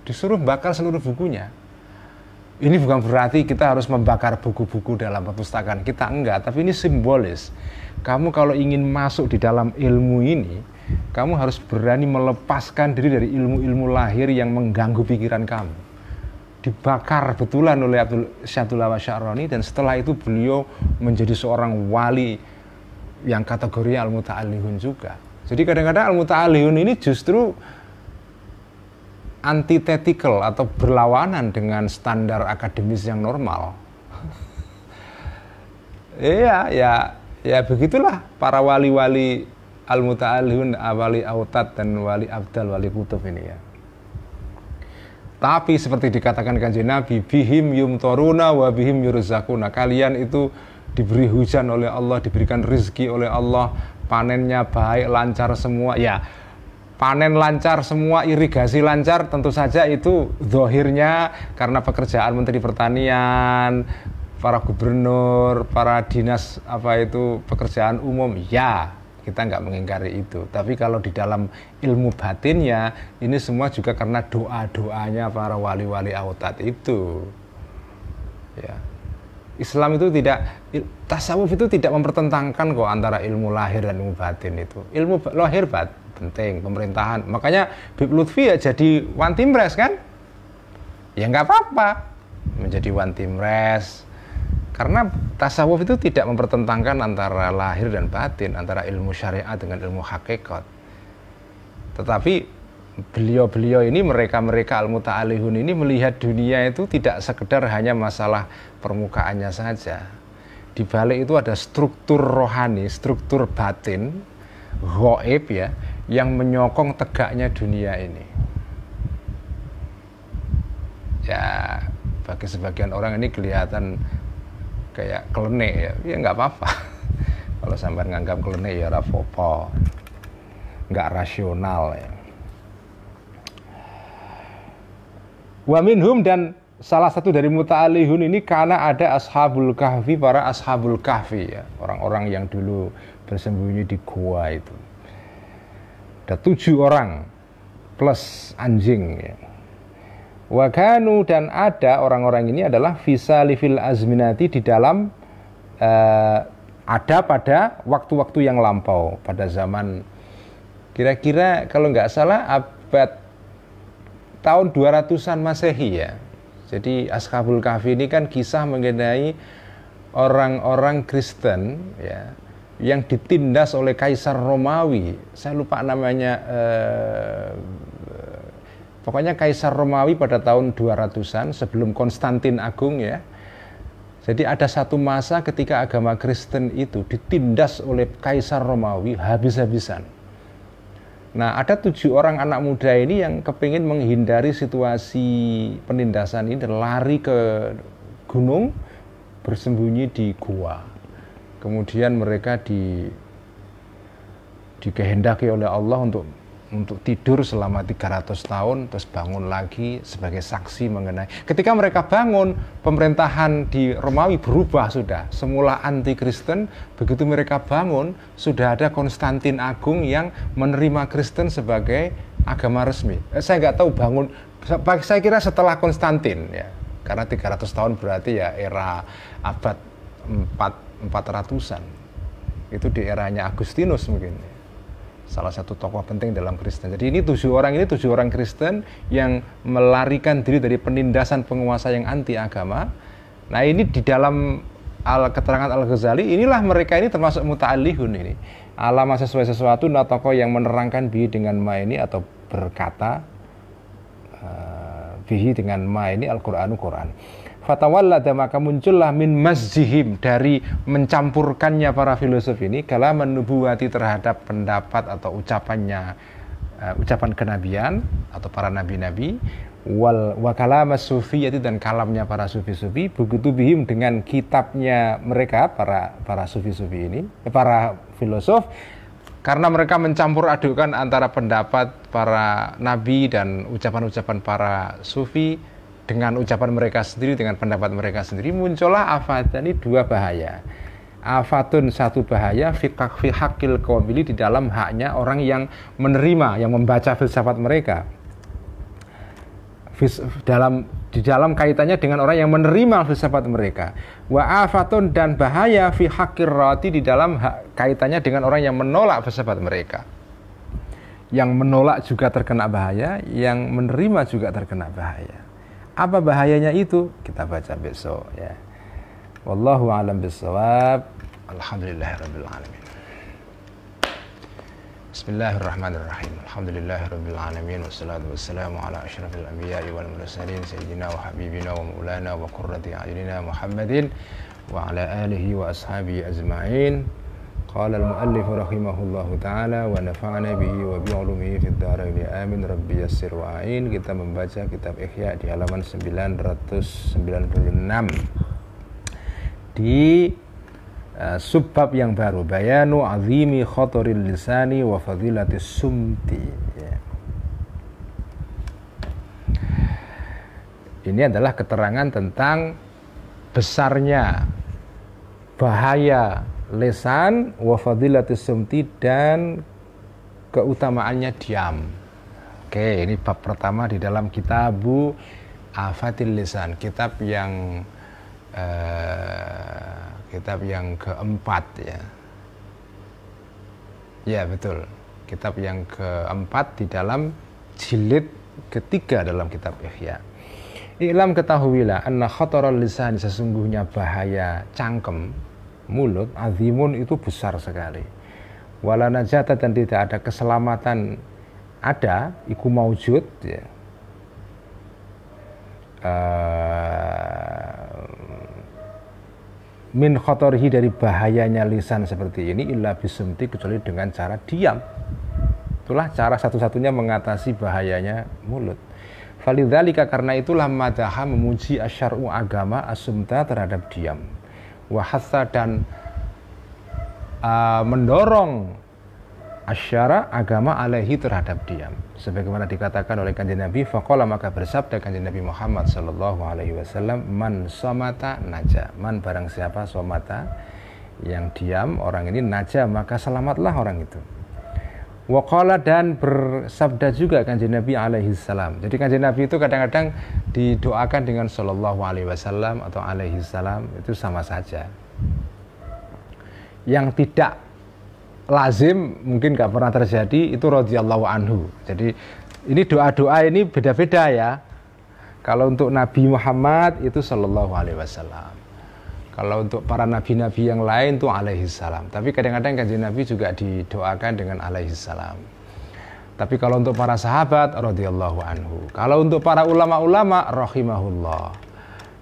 Disuruh bakar seluruh bukunya. Ini bukan berarti kita harus membakar buku-buku dalam perpustakaan. Kita enggak, tapi ini simbolis. Kamu kalau ingin masuk di dalam ilmu ini, kamu harus berani melepaskan diri dari ilmu-ilmu lahir yang mengganggu pikiran kamu. Dibakar betulan oleh Abdul Syadullah Syaroni dan setelah itu beliau menjadi seorang wali yang kategori al-muta'alihun juga. Jadi kadang-kadang al-muta'alihun ini justru antitetikal atau berlawanan dengan standar akademis yang normal. Iya, ya, ya begitulah para wali-wali al-muta'alihun, wali autat dan wali abdal, wali kutub ini ya. Tapi seperti dikatakan kanjeng Nabi, bihim yum toruna wa bihim yurzakuna. Kalian itu diberi hujan oleh Allah, diberikan rizki oleh Allah, panennya baik, lancar semua. Ya, panen lancar semua, irigasi lancar, tentu saja itu dohirnya karena pekerjaan Menteri Pertanian, para gubernur, para dinas apa itu pekerjaan umum, ya kita nggak mengingkari itu. Tapi kalau di dalam ilmu batinnya, ini semua juga karena doa-doanya para wali-wali autat itu. Ya. Islam itu tidak tasawuf itu tidak mempertentangkan kok antara ilmu lahir dan ilmu batin itu. Ilmu lahir bat penting pemerintahan. Makanya Bib Lutfi ya jadi one team rest kan? Ya nggak apa-apa menjadi one team rest. Karena tasawuf itu tidak mempertentangkan antara lahir dan batin, antara ilmu syariat dengan ilmu hakikat. Tetapi beliau-beliau ini mereka-mereka al-muta'alihun ini melihat dunia itu tidak sekedar hanya masalah permukaannya saja. Di balik itu ada struktur rohani, struktur batin, goib ya, yang menyokong tegaknya dunia ini. Ya, bagi sebagian orang ini kelihatan kayak klenek ya, ya nggak apa-apa. Kalau sampai nganggap klenek ya rapopo, nggak rasional ya. Wa minhum dan salah satu dari muta'alihun ini karena ada ashabul kahfi, para ashabul kahfi ya, orang-orang yang dulu bersembunyi di gua itu. Ada tujuh orang plus anjing ya. Wakanu dan ada orang-orang ini adalah visa livil azminati di dalam uh, ada pada waktu-waktu yang lampau pada zaman kira-kira kalau nggak salah abad tahun 200-an Masehi ya. Jadi Ashabul Kahfi ini kan kisah mengenai orang-orang Kristen ya yang ditindas oleh Kaisar Romawi. Saya lupa namanya eh, pokoknya Kaisar Romawi pada tahun 200-an sebelum Konstantin Agung ya. Jadi ada satu masa ketika agama Kristen itu ditindas oleh Kaisar Romawi habis-habisan Nah, ada tujuh orang anak muda ini yang kepingin menghindari situasi penindasan ini dan lari ke gunung bersembunyi di gua. Kemudian mereka di dikehendaki oleh Allah untuk untuk tidur selama 300 tahun terus bangun lagi sebagai saksi mengenai. Ketika mereka bangun pemerintahan di Romawi berubah sudah. Semula anti Kristen begitu mereka bangun sudah ada Konstantin Agung yang menerima Kristen sebagai agama resmi. Eh, saya nggak tahu bangun saya kira setelah Konstantin ya. Karena 300 tahun berarti ya era abad 4 400-an itu di eranya Agustinus mungkin salah satu tokoh penting dalam Kristen. Jadi ini tujuh orang ini tujuh orang Kristen yang melarikan diri dari penindasan penguasa yang anti agama. Nah ini di dalam al keterangan Al Ghazali inilah mereka ini termasuk muta'alihun ini. Alama sesuai sesuatu nah tokoh yang menerangkan bihi dengan ma ini atau berkata uh, bihi dengan ma ini Al-Qur'anu Quran. Quran fatawallada maka muncullah min masjihim dari mencampurkannya para filosof ini kala menubuati terhadap pendapat atau ucapannya uh, ucapan kenabian atau para nabi-nabi wal wakalama sufiyati dan kalamnya para sufi-sufi begitu bihim dengan kitabnya mereka para para sufi-sufi ini eh, para filosof karena mereka mencampur adukan antara pendapat para nabi dan ucapan-ucapan para sufi dengan ucapan mereka sendiri, dengan pendapat mereka sendiri, muncullah afat ini dua bahaya. Afatun satu bahaya fikak fihakil kawabili di dalam haknya orang yang menerima, yang membaca filsafat mereka. Fis, dalam di dalam kaitannya dengan orang yang menerima filsafat mereka. Wa afatun dan bahaya fi hakir rati di dalam hak, kaitannya dengan orang yang menolak filsafat mereka. Yang menolak juga terkena bahaya, yang menerima juga terkena bahaya. Apa bahayanya itu? Kita baca besok ya. Wallahu a'lam. Alhamdulillahirabbil alamin. Bismillahirrahmanirrahim. Alhamdulillahirabbil alamin wassalatu wassalamu ala asyrafil anbiya'i wal mursalin sayyidina wa habibina wa maulana wa qurrati a'yunina Muhammadin wa ala alihi wa ashabihi ajma'in. قال المؤلف رحمه الله تعالى ونفعنا به وبعلومه في الدارين amin rabbi yassir wa ain kita membaca kitab Ihya di halaman 996 di uh, subbab yang baru bayanu azimi khotoril lisani wa fadilatis sumti ya. ini adalah keterangan tentang besarnya bahaya lesan wa fadilatis sumti dan keutamaannya diam. Oke, ini bab pertama di dalam kitabu Afatil Lisan, kitab yang uh, kitab yang keempat ya. Ya, betul. Kitab yang keempat di dalam jilid ketiga dalam kitab Ihya. Ilam ketahuilah anna khataral lisan sesungguhnya bahaya cangkem mulut azimun itu besar sekali. Wala najata dan tidak ada keselamatan ada iku maujud ya. Uh, min khotorhi dari bahayanya lisan seperti ini illa bisumti kecuali dengan cara diam. Itulah cara satu-satunya mengatasi bahayanya mulut. Falidzalika karena itulah madaha memuji asyar'u agama asumta terhadap diam wahasa dan uh, mendorong asyara agama alaihi terhadap diam sebagaimana dikatakan oleh kanjeng Nabi faqala maka bersabda kanjeng Nabi Muhammad sallallahu alaihi wasallam man somata naja. Man barang siapa somata yang diam orang ini naja maka selamatlah orang itu Waqala dan bersabda juga kanjeng Nabi alaihi salam. Jadi kanjeng Nabi itu kadang-kadang didoakan dengan sallallahu alaihi wasallam atau alaihi salam itu sama saja. Yang tidak lazim mungkin nggak pernah terjadi itu radhiyallahu anhu. Jadi ini doa-doa ini beda-beda ya. Kalau untuk Nabi Muhammad itu sallallahu alaihi wasallam. Kalau untuk para nabi-nabi yang lain itu alaihi salam. Tapi kadang-kadang kanjeng Nabi juga didoakan dengan alaihi salam. Tapi kalau untuk para sahabat radhiyallahu anhu. Kalau untuk para ulama-ulama rahimahullah.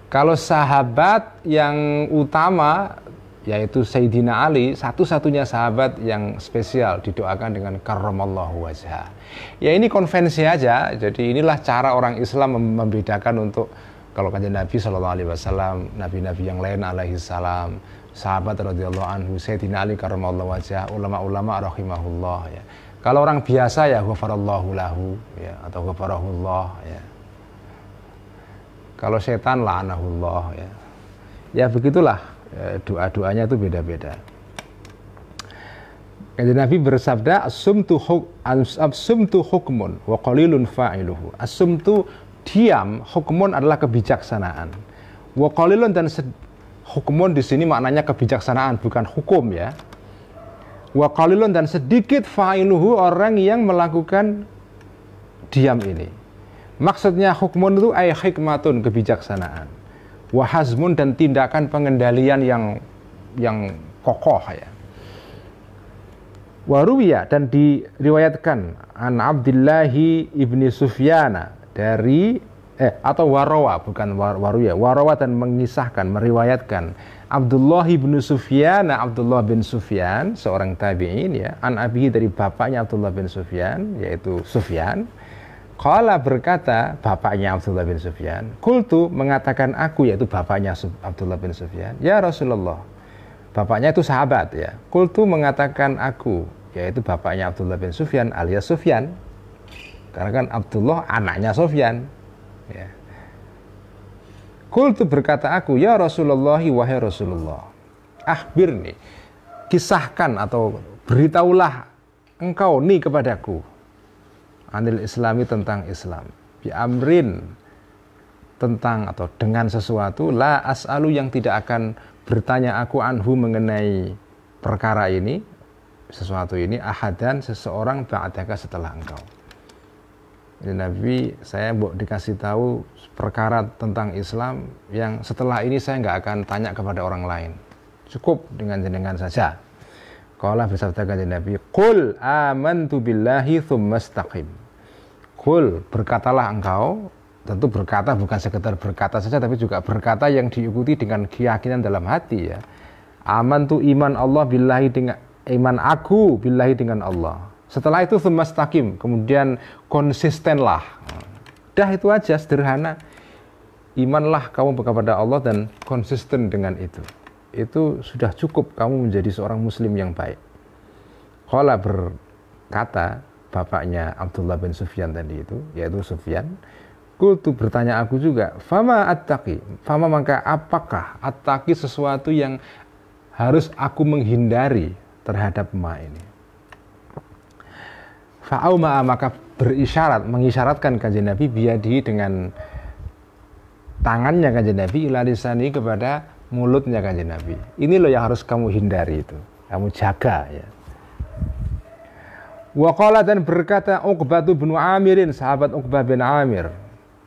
Kalau sahabat yang utama yaitu Sayyidina Ali satu-satunya sahabat yang spesial didoakan dengan karramallahu wajah. Ya ini konvensi aja. Jadi inilah cara orang Islam membedakan untuk kalau kanjeng Nabi Shallallahu Alaihi Wasallam, nabi-nabi yang lain alaihi salam, sahabat radhiyallahu anhu, Sayyidina Ali karramallahu wajah, ulama-ulama rahimahullah ya. Kalau orang biasa ya ghafarallahu lahu ya atau ghafarahullah ya. Kalau setan la'anahullah ya. Ya begitulah Ya, doa-doanya itu beda-beda. Kanjeng Nabi bersabda, "Asumtu asumtu hukmun wa qalilun fa'iluhu." Asumtu diam, hukmun adalah kebijaksanaan. Wa dan hukmun di sini maknanya kebijaksanaan bukan hukum ya. Wa dan sedikit fa'iluhu orang yang melakukan diam ini. Maksudnya hukmun itu ay hikmatun kebijaksanaan wahazmun dan tindakan pengendalian yang yang kokoh ya. Waruwiya dan diriwayatkan an Abdillahi ibni Sufyana dari eh atau warawa bukan war, waruya warawa dan mengisahkan meriwayatkan Abdullah bin Sufyan Abdullah bin Sufyan seorang tabi'in ya an abi dari bapaknya Abdullah bin Sufyan yaitu Sufyan Kala berkata bapaknya Abdullah bin Sufyan, Kultu mengatakan aku yaitu bapaknya Abdullah bin Sufyan, Ya Rasulullah. Bapaknya itu sahabat ya. Kultu mengatakan aku yaitu bapaknya Abdullah bin Sufyan alias Sufyan. Karena kan Abdullah anaknya Sufyan. Ya. Kultu berkata aku, Ya Rasulullah, wahai Rasulullah. Akhbir nih, kisahkan atau beritahulah engkau nih kepadaku anil islami tentang Islam bi amrin tentang atau dengan sesuatu la as'alu yang tidak akan bertanya aku anhu mengenai perkara ini sesuatu ini ahadan seseorang ba'daka setelah engkau ini Nabi saya dikasih tahu perkara tentang Islam yang setelah ini saya nggak akan tanya kepada orang lain cukup dengan jenengan saja Kala bersabda kanjeng Nabi, "Qul amantu billahi tsumma istaqim." Qul berkatalah engkau, tentu berkata bukan sekedar berkata saja tapi juga berkata yang diikuti dengan keyakinan dalam hati ya. Aman tu iman Allah billahi dengan iman aku billahi dengan Allah. Setelah itu semastaqim, kemudian konsistenlah. Dah itu aja sederhana. Imanlah kamu kepada Allah dan konsisten dengan itu itu sudah cukup kamu menjadi seorang muslim yang baik. Kala berkata bapaknya Abdullah bin Sufyan tadi itu, yaitu Sufyan, Kultu bertanya aku juga, Fama attaqi, Fama maka apakah attaqi sesuatu yang harus aku menghindari terhadap ma ini? Fa'auma maka berisyarat, mengisyaratkan kajian Nabi biadi dengan tangannya kajian Nabi ilarisani kepada mulutnya kanjeng Nabi. Ini loh yang harus kamu hindari itu. Kamu jaga ya. Waqala dan berkata Uqbah bin Amirin, sahabat Uqbah bin Amir.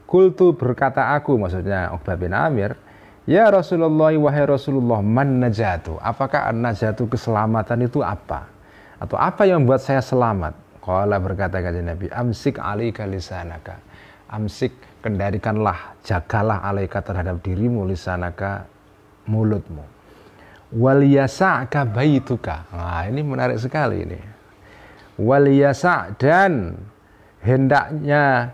Kultu berkata aku, maksudnya Uqbah bin Amir, Ya Rasulullah, wahai Rasulullah, man najatu? Apakah najatu keselamatan itu apa? Atau apa yang membuat saya selamat? Qala berkata kanjeng Nabi, amsik alika lisanaka. Amsik kendalikanlah, jagalah alaika terhadap dirimu lisanaka mulutmu. Wal yasa'ka baituka. Nah, ini menarik sekali ini. Wal yasa' dan hendaknya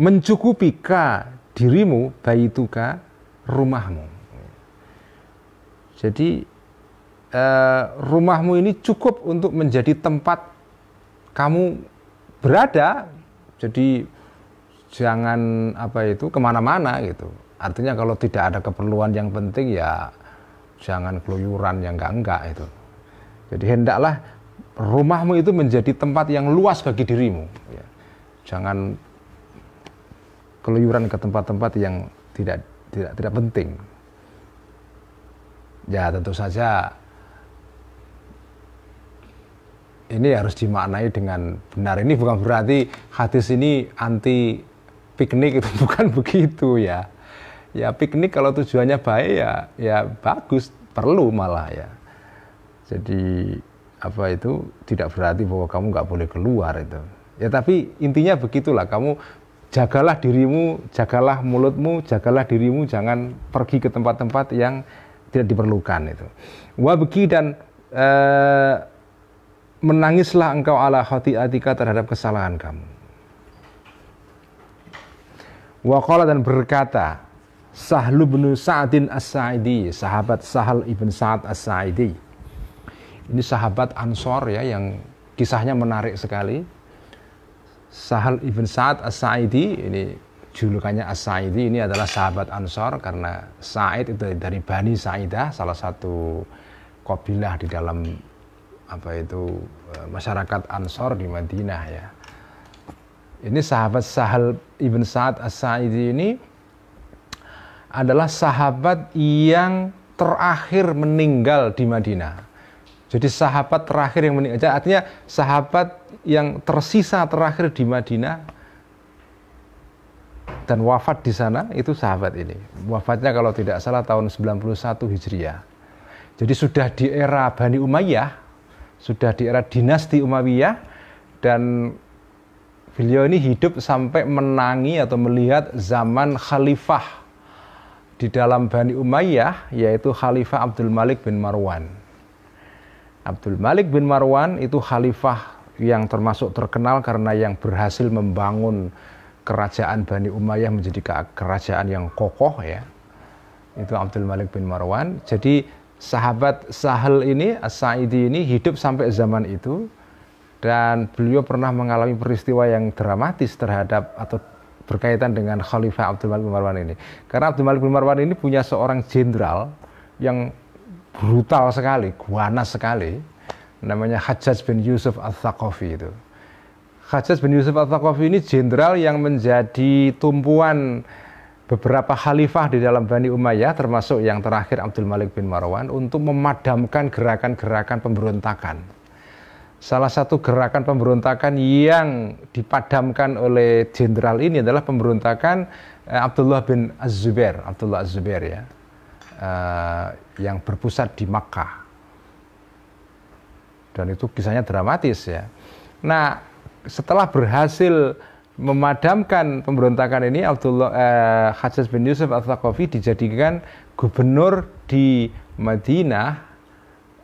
mencukupi ka dirimu baituka rumahmu. Jadi eh, rumahmu ini cukup untuk menjadi tempat kamu berada. Jadi jangan apa itu ke mana-mana gitu. Artinya kalau tidak ada keperluan yang penting ya jangan keluyuran yang enggak-enggak itu. Jadi hendaklah rumahmu itu menjadi tempat yang luas bagi dirimu. Ya. Jangan keluyuran ke tempat-tempat yang tidak tidak tidak penting. Ya tentu saja ini harus dimaknai dengan benar. Ini bukan berarti hadis ini anti piknik itu bukan begitu ya. Ya piknik kalau tujuannya baik ya ya bagus perlu malah ya. Jadi apa itu? Tidak berarti bahwa kamu nggak boleh keluar itu. Ya tapi intinya begitulah kamu jagalah dirimu jagalah mulutmu jagalah dirimu jangan pergi ke tempat-tempat yang tidak diperlukan itu. Wabki dan uh, menangislah engkau ala atika terhadap kesalahan kamu. Waqala dan berkata Sahlu bin Sa'din As-Sa'idi sahabat Sahal ibn Sa'ad As-Sa'idi. Ini sahabat Ansor ya yang kisahnya menarik sekali. Sahal ibn Sa'ad As-Sa'idi ini julukannya As-Sa'idi ini adalah sahabat Ansor karena Sa'id itu dari Bani Sa'idah salah satu kabilah di dalam apa itu eh, masyarakat Ansor di Madinah ya. Ini sahabat Sahal ibn Sa'ad As-Sa'idi ini adalah sahabat yang terakhir meninggal di Madinah. Jadi sahabat terakhir yang meninggal, artinya sahabat yang tersisa terakhir di Madinah dan wafat di sana itu sahabat ini. Wafatnya kalau tidak salah tahun 91 Hijriah. Jadi sudah di era Bani Umayyah, sudah di era dinasti Umayyah dan beliau ini hidup sampai menangi atau melihat zaman khalifah di dalam Bani Umayyah yaitu Khalifah Abdul Malik bin Marwan. Abdul Malik bin Marwan itu khalifah yang termasuk terkenal karena yang berhasil membangun kerajaan Bani Umayyah menjadi kerajaan yang kokoh ya. Itu Abdul Malik bin Marwan. Jadi sahabat Sahal ini, As-Sa'idi ini hidup sampai zaman itu dan beliau pernah mengalami peristiwa yang dramatis terhadap atau berkaitan dengan Khalifah Abdul Malik bin Marwan ini. Karena Abdul Malik bin Marwan ini punya seorang jenderal yang brutal sekali, guanas sekali, namanya Hajjaj bin Yusuf al-Thaqafi itu. Hajjaj bin Yusuf al-Thaqafi ini jenderal yang menjadi tumpuan beberapa khalifah di dalam Bani Umayyah termasuk yang terakhir Abdul Malik bin Marwan untuk memadamkan gerakan-gerakan pemberontakan. Salah satu gerakan pemberontakan yang dipadamkan oleh jenderal ini adalah pemberontakan eh, Abdullah bin Az-Zubair, Abdullah Az-Zubair ya. Uh, yang berpusat di Makkah dan itu kisahnya dramatis ya. Nah, setelah berhasil memadamkan pemberontakan ini Abdullah eh, Hajjaj bin Yusuf Al-Thaqafi dijadikan gubernur di Madinah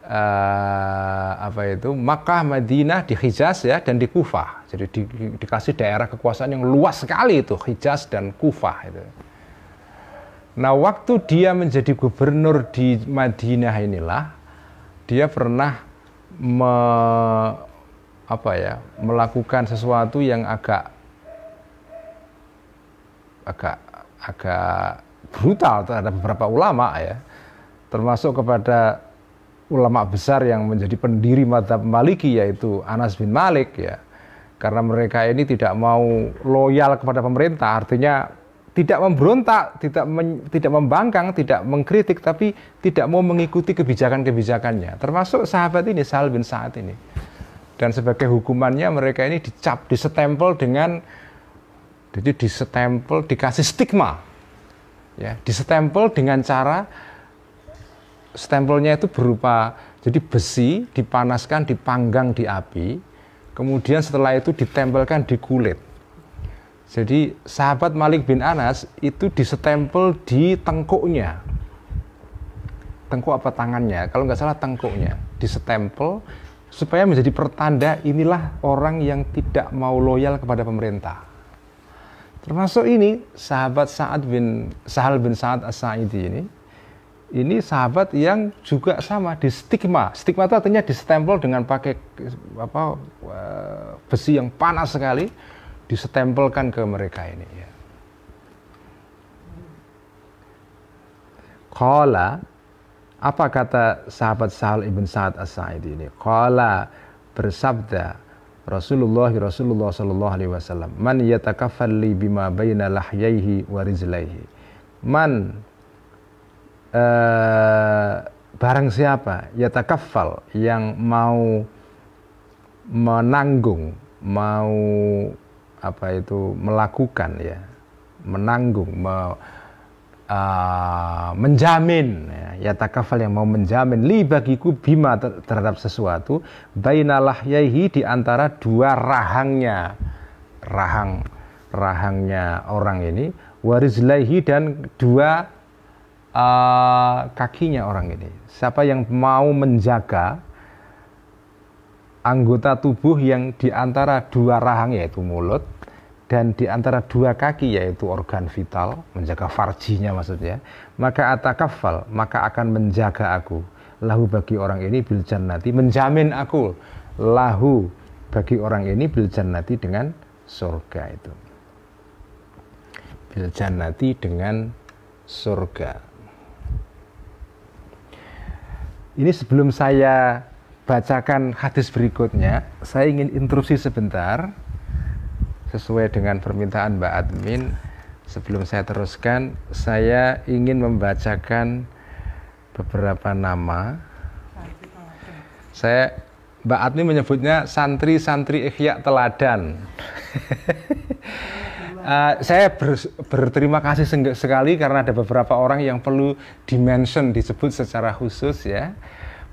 eh, apa itu Makkah Madinah di Hijaz ya dan di Kufah. Jadi di, dikasih daerah kekuasaan yang luas sekali itu Hijaz dan Kufah itu. Nah waktu dia menjadi gubernur di Madinah inilah dia pernah me, apa ya melakukan sesuatu yang agak agak agak brutal terhadap beberapa ulama ya termasuk kepada ulama besar yang menjadi pendiri madhab maliki yaitu Anas bin Malik ya karena mereka ini tidak mau loyal kepada pemerintah artinya tidak memberontak, tidak men, tidak membangkang, tidak mengkritik, tapi tidak mau mengikuti kebijakan-kebijakannya. Termasuk sahabat ini, Sal bin Sa'ad ini. Dan sebagai hukumannya mereka ini dicap, disetempel dengan, jadi disetempel, dikasih stigma. Ya, disetempel dengan cara, stempelnya itu berupa, jadi besi dipanaskan, dipanggang di api, kemudian setelah itu ditempelkan di kulit jadi sahabat Malik bin Anas itu disetempel di tengkuknya. Tengkuk apa tangannya? Kalau nggak salah tengkuknya. Disetempel supaya menjadi pertanda inilah orang yang tidak mau loyal kepada pemerintah. Termasuk ini sahabat Sa'ad bin Sahal bin Sa'ad As-Sa'idi ini. Ini sahabat yang juga sama di stigma. Stigma itu artinya disestempel dengan pakai apa eh, besi yang panas sekali disestempelkan ke mereka ini ya. Qala apa kata sahabat Sahal ibn Sa'ad as-Sa'idi ini? Qala bersabda Rasulullah Rasulullah sallallahu alaihi wasallam, "Man yatakaffal bima baina lahyaihi wa rizlaihi." Man uh, barang siapa yatakaffal yang mau menanggung, mau apa itu melakukan ya menanggung me, uh, menjamin ya, ya takafal yang mau menjamin li bagiku bima terhadap sesuatu bainalah yaihi di antara dua rahangnya rahang rahangnya orang ini warizlaihi dan dua uh, kakinya orang ini. Siapa yang mau menjaga anggota tubuh yang di antara dua rahang yaitu mulut dan di antara dua kaki yaitu organ vital, menjaga farjinya maksudnya, maka atakafal, maka akan menjaga aku. Lahu bagi orang ini bil jannati, menjamin aku lahu bagi orang ini bil jannati dengan surga itu. Bil jannati dengan surga. Ini sebelum saya bacakan hadis berikutnya, saya ingin interupsi sebentar sesuai dengan permintaan Mbak Admin. Sebelum saya teruskan, saya ingin membacakan beberapa nama. Saya Mbak Admin menyebutnya santri-santri ikhya teladan. uh, saya ber, berterima kasih sekali karena ada beberapa orang yang perlu dimention disebut secara khusus ya.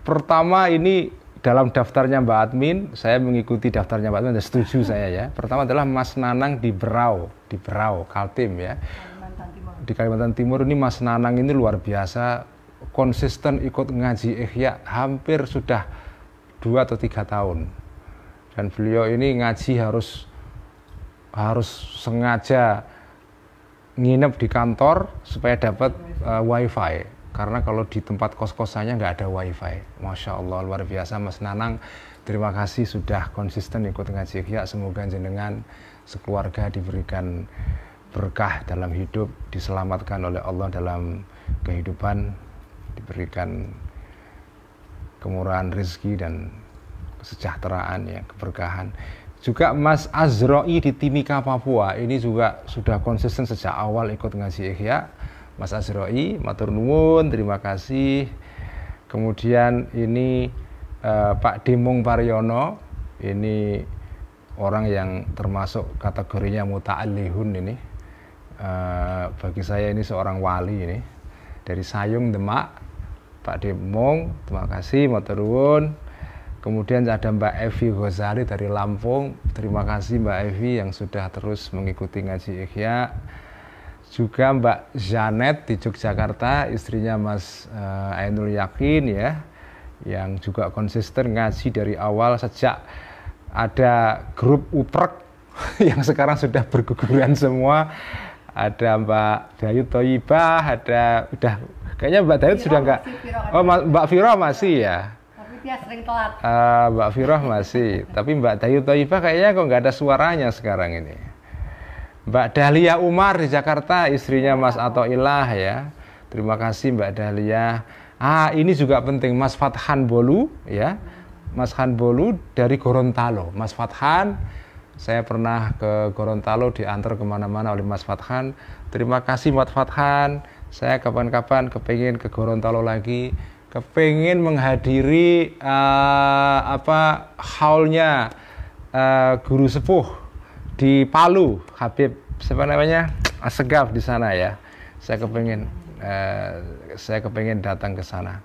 Pertama ini dalam daftarnya Mbak Admin, saya mengikuti daftarnya Mbak Admin dan setuju saya ya. Pertama adalah Mas Nanang di Berau, di Berau, Kaltim ya. Di Kalimantan Timur ini Mas Nanang ini luar biasa, konsisten ikut ngaji Ikhya hampir sudah dua atau tiga tahun. Dan beliau ini ngaji harus harus sengaja nginep di kantor supaya dapat uh, wifi karena kalau di tempat kos-kosannya nggak ada wifi. Masya Allah luar biasa Mas Nanang. Terima kasih sudah konsisten ikut ngaji ya. Semoga jenengan sekeluarga diberikan berkah dalam hidup, diselamatkan oleh Allah dalam kehidupan, diberikan kemurahan rezeki dan kesejahteraan ya, keberkahan. Juga Mas Azroi di Timika Papua ini juga sudah konsisten sejak awal ikut ngaji Ihya Mas Azroi, matur nuwun, terima kasih. Kemudian ini eh, Pak Dimung Paryono, ini orang yang termasuk kategorinya muta'alihun ini. Eh, bagi saya ini seorang wali ini. Dari Sayung Demak, Pak Dimung, terima kasih, matur nuwun. Kemudian ada Mbak Evi Ghazali dari Lampung. Terima kasih Mbak Evi yang sudah terus mengikuti ngaji Ikhya juga Mbak Janet di Yogyakarta istrinya Mas uh, Ainul Yakin ya yang juga konsisten ngaji dari awal sejak ada grup uprek yang sekarang sudah berguguran semua. Ada Mbak Dayu Toyibah ada udah kayaknya Mbak Dayu sudah enggak oh Mbak Viro masih ya? Tapi dia sering telat. Uh, Mbak Viro masih. Tapi Mbak Dayu Toyibah kayaknya kok nggak ada suaranya sekarang ini Mbak Dahlia Umar di Jakarta, istrinya Mas Atoilah ya. Terima kasih Mbak Dahlia. Ah, ini juga penting Mas Fathan Bolu ya. Mas Han Bolu dari Gorontalo. Mas Fathan, saya pernah ke Gorontalo diantar ke mana-mana oleh Mas Fathan. Terima kasih Mas Fathan. Saya kapan-kapan kepingin ke Gorontalo lagi, kepingin menghadiri uh, apa haulnya uh, guru sepuh di Palu Habib siapa namanya? Asegaf di sana ya. Saya kepengen eh, saya kepengen datang ke sana.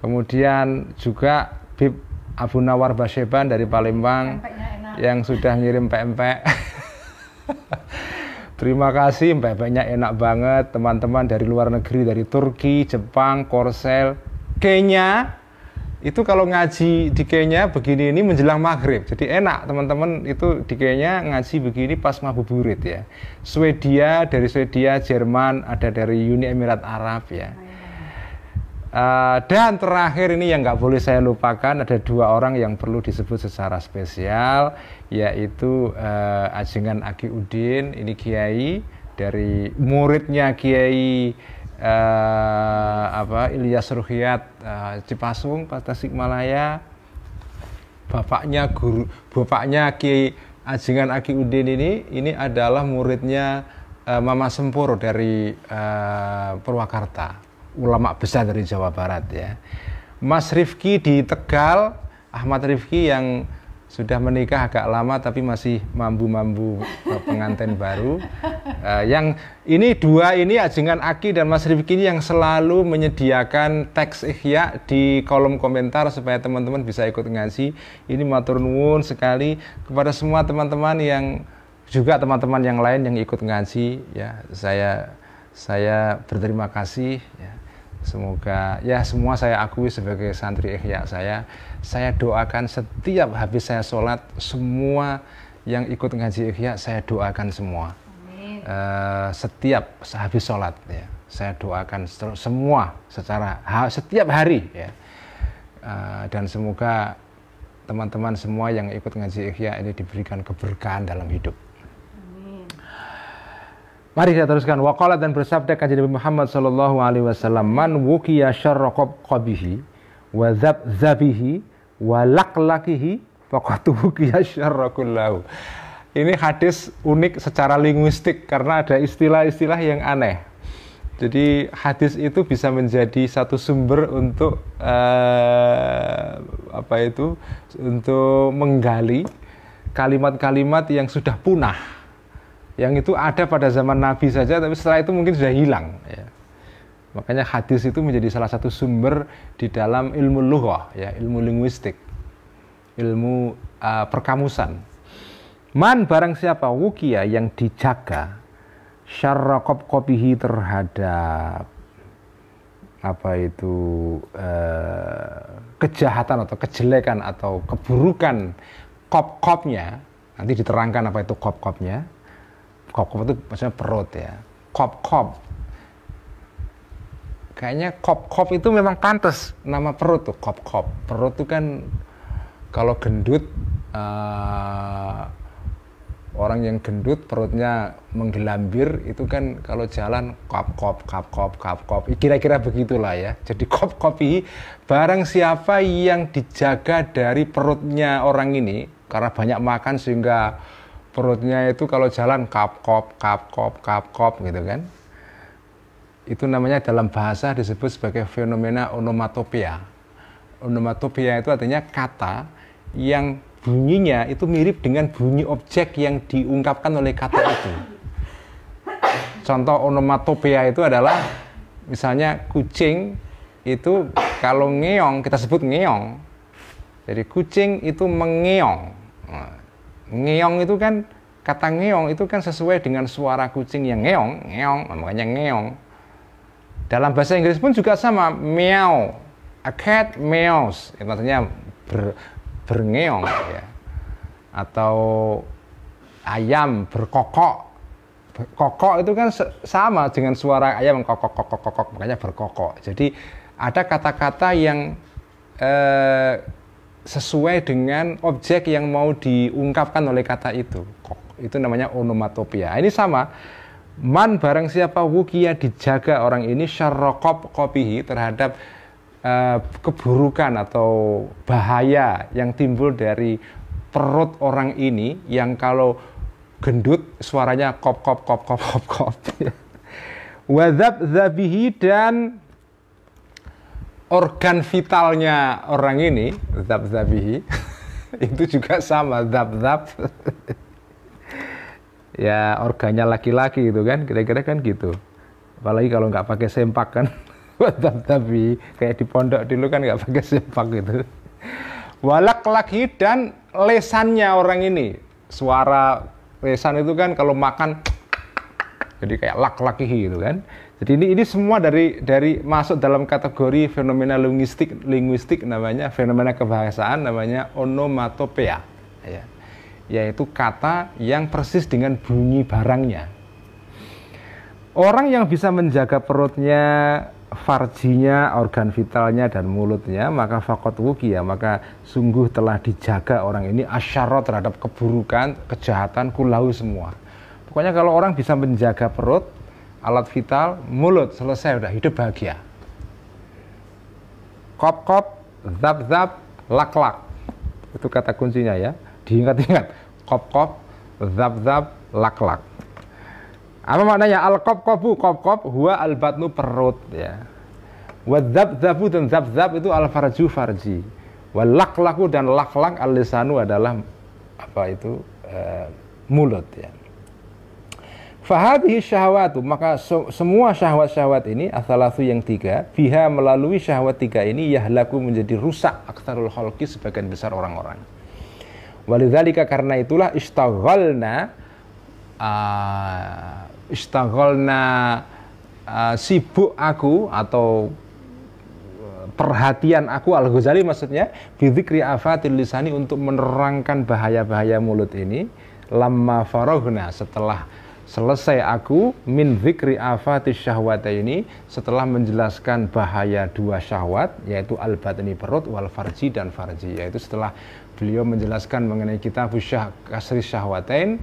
Kemudian juga Bib Abu Nawar Basyeban dari Palembang yang sudah ngirim pempek. Terima kasih, pempeknya enak banget. Teman-teman dari luar negeri, dari Turki, Jepang, Korsel, Kenya, itu kalau ngaji di Kenya begini ini menjelang maghrib. Jadi enak teman-teman. Itu di Kenya ngaji begini pas ngabuburit ya. Swedia dari Swedia Jerman ada dari Uni Emirat Arab ya. Uh, dan terakhir ini yang nggak boleh saya lupakan ada dua orang yang perlu disebut secara spesial yaitu uh, Ajengan Aki Udin ini Kiai dari muridnya Kiai uh, apa Ilyas Ruhiyat uh, Cipasung Tasikmalaya bapaknya guru bapaknya Ki Ajengan Aki Udin ini ini adalah muridnya uh, Mama Sempur dari uh, Purwakarta. Ulama besar dari Jawa Barat ya. Mas Rifki di Tegal Ahmad Rifki yang sudah menikah agak lama tapi masih mambu-mambu pengantin baru. Uh, yang ini dua ini Ajengan Aki dan Mas Rifki ini yang selalu menyediakan teks ikhya di kolom komentar supaya teman-teman bisa ikut ngaji. Ini matur nuwun sekali kepada semua teman-teman yang juga teman-teman yang lain yang ikut ngaji ya. Saya saya berterima kasih ya. Semoga ya semua saya akui sebagai santri ikhya saya. Saya doakan setiap habis saya sholat semua yang ikut ngaji ikhya saya doakan semua. Uh, setiap habis sholat ya saya doakan semua secara setiap hari ya uh, dan semoga teman-teman semua yang ikut ngaji ikhya ini diberikan keberkahan dalam hidup. Mari kita teruskan. Waqala dan bersabda kanjeng Nabi Muhammad sallallahu alaihi wasallam, "Man wukiya syarra qabihi wa zabihi wa syarra kullahu." Ini hadis unik secara linguistik karena ada istilah-istilah yang aneh. Jadi hadis itu bisa menjadi satu sumber untuk uh, apa itu untuk menggali kalimat-kalimat yang sudah punah yang itu ada pada zaman Nabi saja tapi setelah itu mungkin sudah hilang ya. Makanya hadis itu menjadi salah satu sumber di dalam ilmu lughah ya ilmu linguistik ilmu uh, perkamusan. Man barang siapa wukia yang dijaga syarrakop kopihi terhadap apa itu uh, kejahatan atau kejelekan atau keburukan kop-kopnya nanti diterangkan apa itu kop-kopnya kop-kop itu maksudnya perut ya. Kop-kop kayaknya kop-kop itu memang pantas nama perut tuh kop-kop. Perut itu kan kalau gendut uh, orang yang gendut perutnya menggelambir itu kan kalau jalan kop kop kop kop kop kop kira-kira begitulah ya. Jadi kop kopi barang siapa yang dijaga dari perutnya orang ini karena banyak makan sehingga perutnya itu kalau jalan kap kop kap kop kap kop gitu kan itu namanya dalam bahasa disebut sebagai fenomena onomatopia. Onomatopia itu artinya kata yang bunyinya itu mirip dengan bunyi objek yang diungkapkan oleh kata itu. Contoh onomatopia itu adalah misalnya kucing itu kalau ngeong kita sebut ngeong. Jadi kucing itu mengeong. Nah, ngeong itu kan kata ngeong itu kan sesuai dengan suara kucing yang ngeong, ngeong, makanya ngeong. Dalam bahasa Inggris pun juga sama, meow. A cat meows, itu artinya ber, berngeong ya. Atau ayam berkokok. Kokok itu kan sama dengan suara ayam kokok kokok kokok makanya berkokok. Jadi ada kata-kata yang eh, sesuai dengan objek yang mau diungkapkan oleh kata itu. Itu namanya onomatopia. Ini sama. Man barang siapa wukia dijaga orang ini syarrokop kopihi terhadap uh, keburukan atau bahaya yang timbul dari perut orang ini yang kalau gendut suaranya kop kop kop kop kop kop. Wadab zabihi dan organ vitalnya orang ini zab zabihi itu juga sama zab zab ya organnya laki-laki gitu kan kira-kira kan gitu. Apalagi kalau nggak pakai sempak kan. Zabi kayak di pondok dulu kan nggak pakai sempak gitu. Walak lagi dan lesannya orang ini. Suara lesan itu kan kalau makan jadi kayak lak laki gitu kan. Jadi ini ini semua dari dari masuk dalam kategori fenomena linguistik linguistik namanya fenomena kebahasaan namanya onomatopea ya. Yaitu kata yang persis dengan bunyi barangnya. Orang yang bisa menjaga perutnya, farjinya, organ vitalnya dan mulutnya, maka fakot ya maka sungguh telah dijaga orang ini asyara terhadap keburukan, kejahatan, kulau semua. Pokoknya kalau orang bisa menjaga perut, alat vital, mulut, selesai udah hidup bahagia. Kop kop, zap zap, lak lak. Itu kata kuncinya ya. Diingat-ingat. Kop kop, zap zap, lak lak. Apa maknanya? Al kop kopu, kop kop, huwa al batnu perut ya. Wadzab zabu dan zap itu al farju farji. Walak laku dan lak lak al lisanu adalah apa itu e, mulut ya. Fahadhi syahwatu maka semua syahwat-syahwat ini asalatu yang tiga biha melalui syahwat tiga ini yahlaku menjadi rusak aktarul khalqi sebagian besar orang-orang. Walidzalika karena itulah istaghalna uh, istaghalna uh, sibuk aku atau uh, perhatian aku Al Ghazali maksudnya bidzikri afatil lisani untuk menerangkan bahaya-bahaya mulut ini lamma farohna setelah selesai aku min zikri afatis syahwat ini setelah menjelaskan bahaya dua syahwat yaitu al batni perut wal farji dan farji yaitu setelah beliau menjelaskan mengenai kitab syah kasri syahwatain.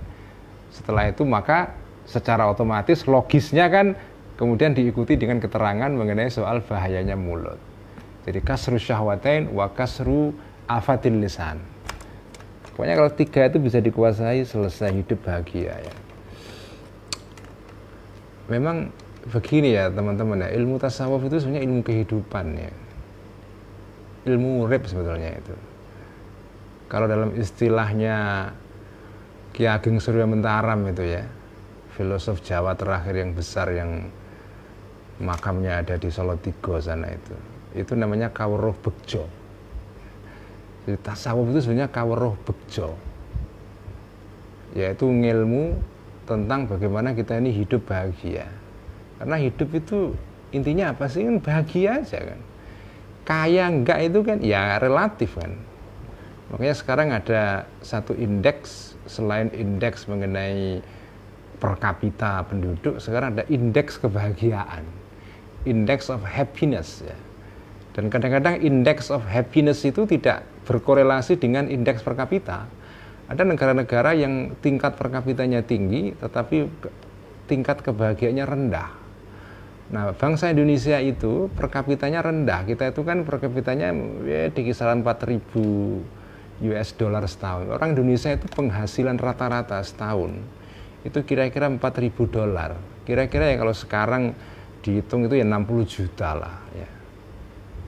Setelah itu maka secara otomatis logisnya kan kemudian diikuti dengan keterangan mengenai soal bahayanya mulut. Jadi kasru syahwatain wa kasru afatil lisan. Pokoknya kalau tiga itu bisa dikuasai selesai hidup bahagia ya. Memang begini ya teman-teman ya. Ilmu tasawuf itu sebenarnya ilmu kehidupan ya. Ilmu urip sebetulnya itu kalau dalam istilahnya Ki Ageng Surya Mentaram itu ya filosof Jawa terakhir yang besar yang makamnya ada di Solo Tigo sana itu itu namanya kawruh bekjo jadi tasawuf itu sebenarnya kawruh bekjo yaitu ngilmu tentang bagaimana kita ini hidup bahagia. Karena hidup itu intinya apa sih? Kan bahagia aja kan. Kaya enggak itu kan ya relatif kan. Makanya sekarang ada satu indeks selain indeks mengenai per kapita penduduk, sekarang ada indeks kebahagiaan. Index of happiness ya. Dan kadang-kadang indeks of happiness itu tidak berkorelasi dengan indeks per kapita ada negara-negara yang tingkat per kapitanya tinggi, tetapi tingkat kebahagiaannya rendah. Nah, bangsa Indonesia itu per kapitanya rendah. Kita itu kan per kapitanya ya, di kisaran 4000 US dollar setahun. Orang Indonesia itu penghasilan rata-rata setahun itu kira-kira 4000 dolar. Kira-kira ya kalau sekarang dihitung itu ya 60 juta lah ya.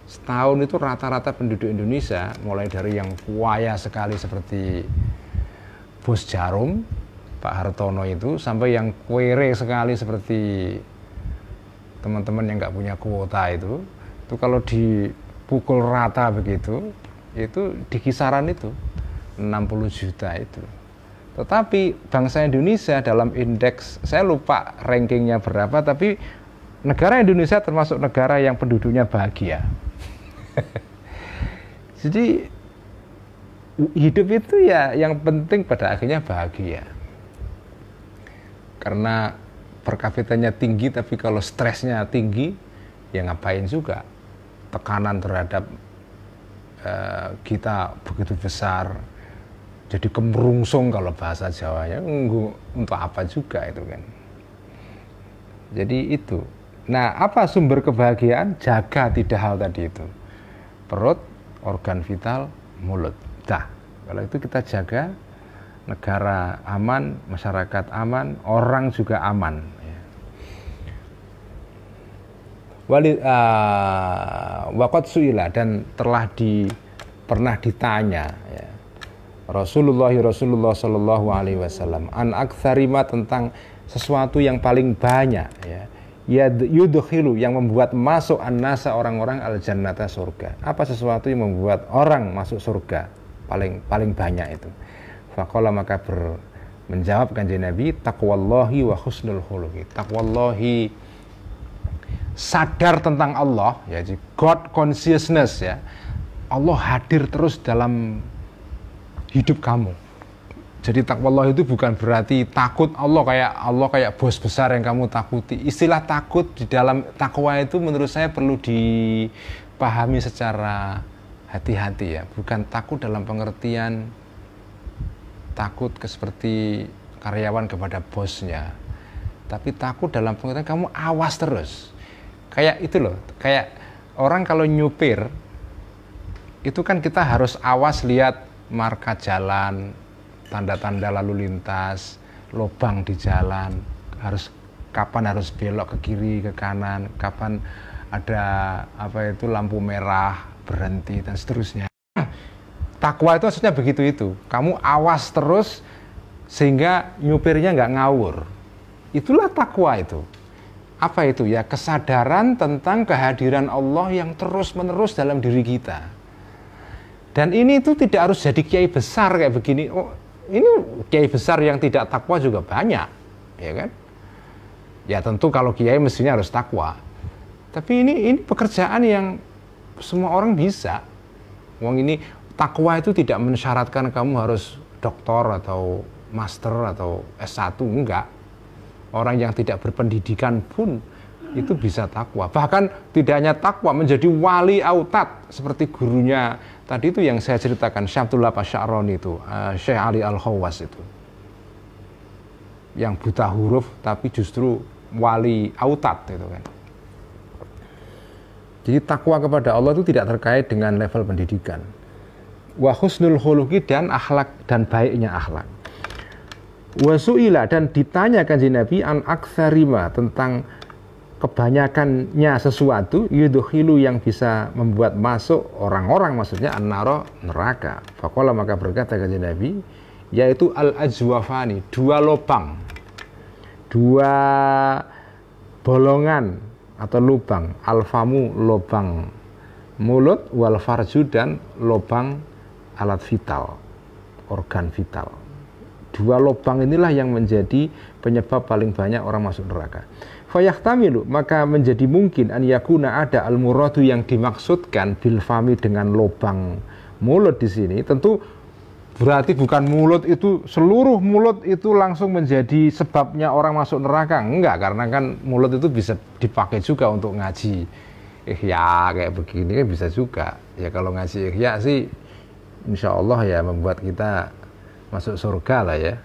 Setahun itu rata-rata penduduk Indonesia mulai dari yang kaya sekali seperti bos jarum Pak Hartono itu sampai yang kuere sekali seperti teman-teman yang nggak punya kuota itu itu kalau dipukul rata begitu itu di kisaran itu 60 juta itu. Tetapi bangsa Indonesia dalam indeks saya lupa rankingnya berapa tapi negara Indonesia termasuk negara yang penduduknya bahagia. Jadi hidup itu ya yang penting pada akhirnya bahagia. Karena per kapitanya tinggi tapi kalau stresnya tinggi ya ngapain juga tekanan terhadap uh, kita begitu besar jadi kemerungsung kalau bahasa Jawanya untuk apa juga itu kan. Jadi itu. Nah apa sumber kebahagiaan? Jaga tidak hal tadi itu. Perut organ vital mulut. Dah, kalau itu kita jaga negara aman, masyarakat aman, orang juga aman. Ya. Wali uh, wakot suila dan telah di pernah ditanya ya. Rasulullah Rasulullah Shallallahu Alaihi Wasallam an aktsarima tentang sesuatu yang paling banyak ya yudhilu yang membuat masuk an-nasa orang-orang al jannata surga apa sesuatu yang membuat orang masuk surga paling paling banyak itu. Fakola maka ber, menjawab kanjeng Nabi takwallahi wa husnul khuluqi. Takwallahi sadar tentang Allah ya God consciousness ya. Allah hadir terus dalam hidup kamu. Jadi Allah itu bukan berarti takut Allah kayak Allah kayak bos besar yang kamu takuti. Istilah takut di dalam takwa itu menurut saya perlu dipahami secara hati-hati ya, bukan takut dalam pengertian takut ke seperti karyawan kepada bosnya, tapi takut dalam pengertian kamu awas terus. Kayak itu loh, kayak orang kalau nyupir itu kan kita harus awas lihat marka jalan, tanda-tanda lalu lintas, lubang di jalan, harus kapan harus belok ke kiri ke kanan, kapan ada apa itu lampu merah, berhenti dan seterusnya. Takwa itu maksudnya begitu itu. Kamu awas terus sehingga nyupirnya nggak ngawur. Itulah takwa itu. Apa itu ya? Kesadaran tentang kehadiran Allah yang terus-menerus dalam diri kita. Dan ini itu tidak harus jadi kiai besar kayak begini. Oh, ini kiai besar yang tidak takwa juga banyak, ya kan? Ya tentu kalau kiai mestinya harus takwa. Tapi ini ini pekerjaan yang semua orang bisa. Wong ini takwa itu tidak mensyaratkan kamu harus doktor atau master atau S1 enggak. Orang yang tidak berpendidikan pun itu bisa takwa. Bahkan tidak hanya takwa menjadi wali autat seperti gurunya tadi itu yang saya ceritakan Syabdullah Pasya'ron itu, uh, Syekh Ali Al-Khawas itu. Yang buta huruf tapi justru wali autat itu kan. Jadi takwa kepada Allah itu tidak terkait dengan level pendidikan. Wa husnul dan akhlak dan baiknya akhlak. Wasuila dan ditanyakan Nabi an aksarima tentang kebanyakannya sesuatu yudhilu yang bisa membuat masuk orang-orang maksudnya an-naro neraka. Fakola maka berkata kanjeng Nabi yaitu al-ajwafani dua lubang dua bolongan atau lubang alfamu lubang mulut wal farju dan lubang alat vital organ vital dua lubang inilah yang menjadi penyebab paling banyak orang masuk neraka fayahtamilu maka menjadi mungkin an yakuna ada al muradu yang dimaksudkan bil fami dengan lubang mulut di sini tentu Berarti bukan mulut itu seluruh mulut itu langsung menjadi sebabnya orang masuk neraka. Enggak, karena kan mulut itu bisa dipakai juga untuk ngaji. Ihya kayak begini kan bisa juga. Ya kalau ngaji ihya sih insya Allah ya membuat kita masuk surga lah ya.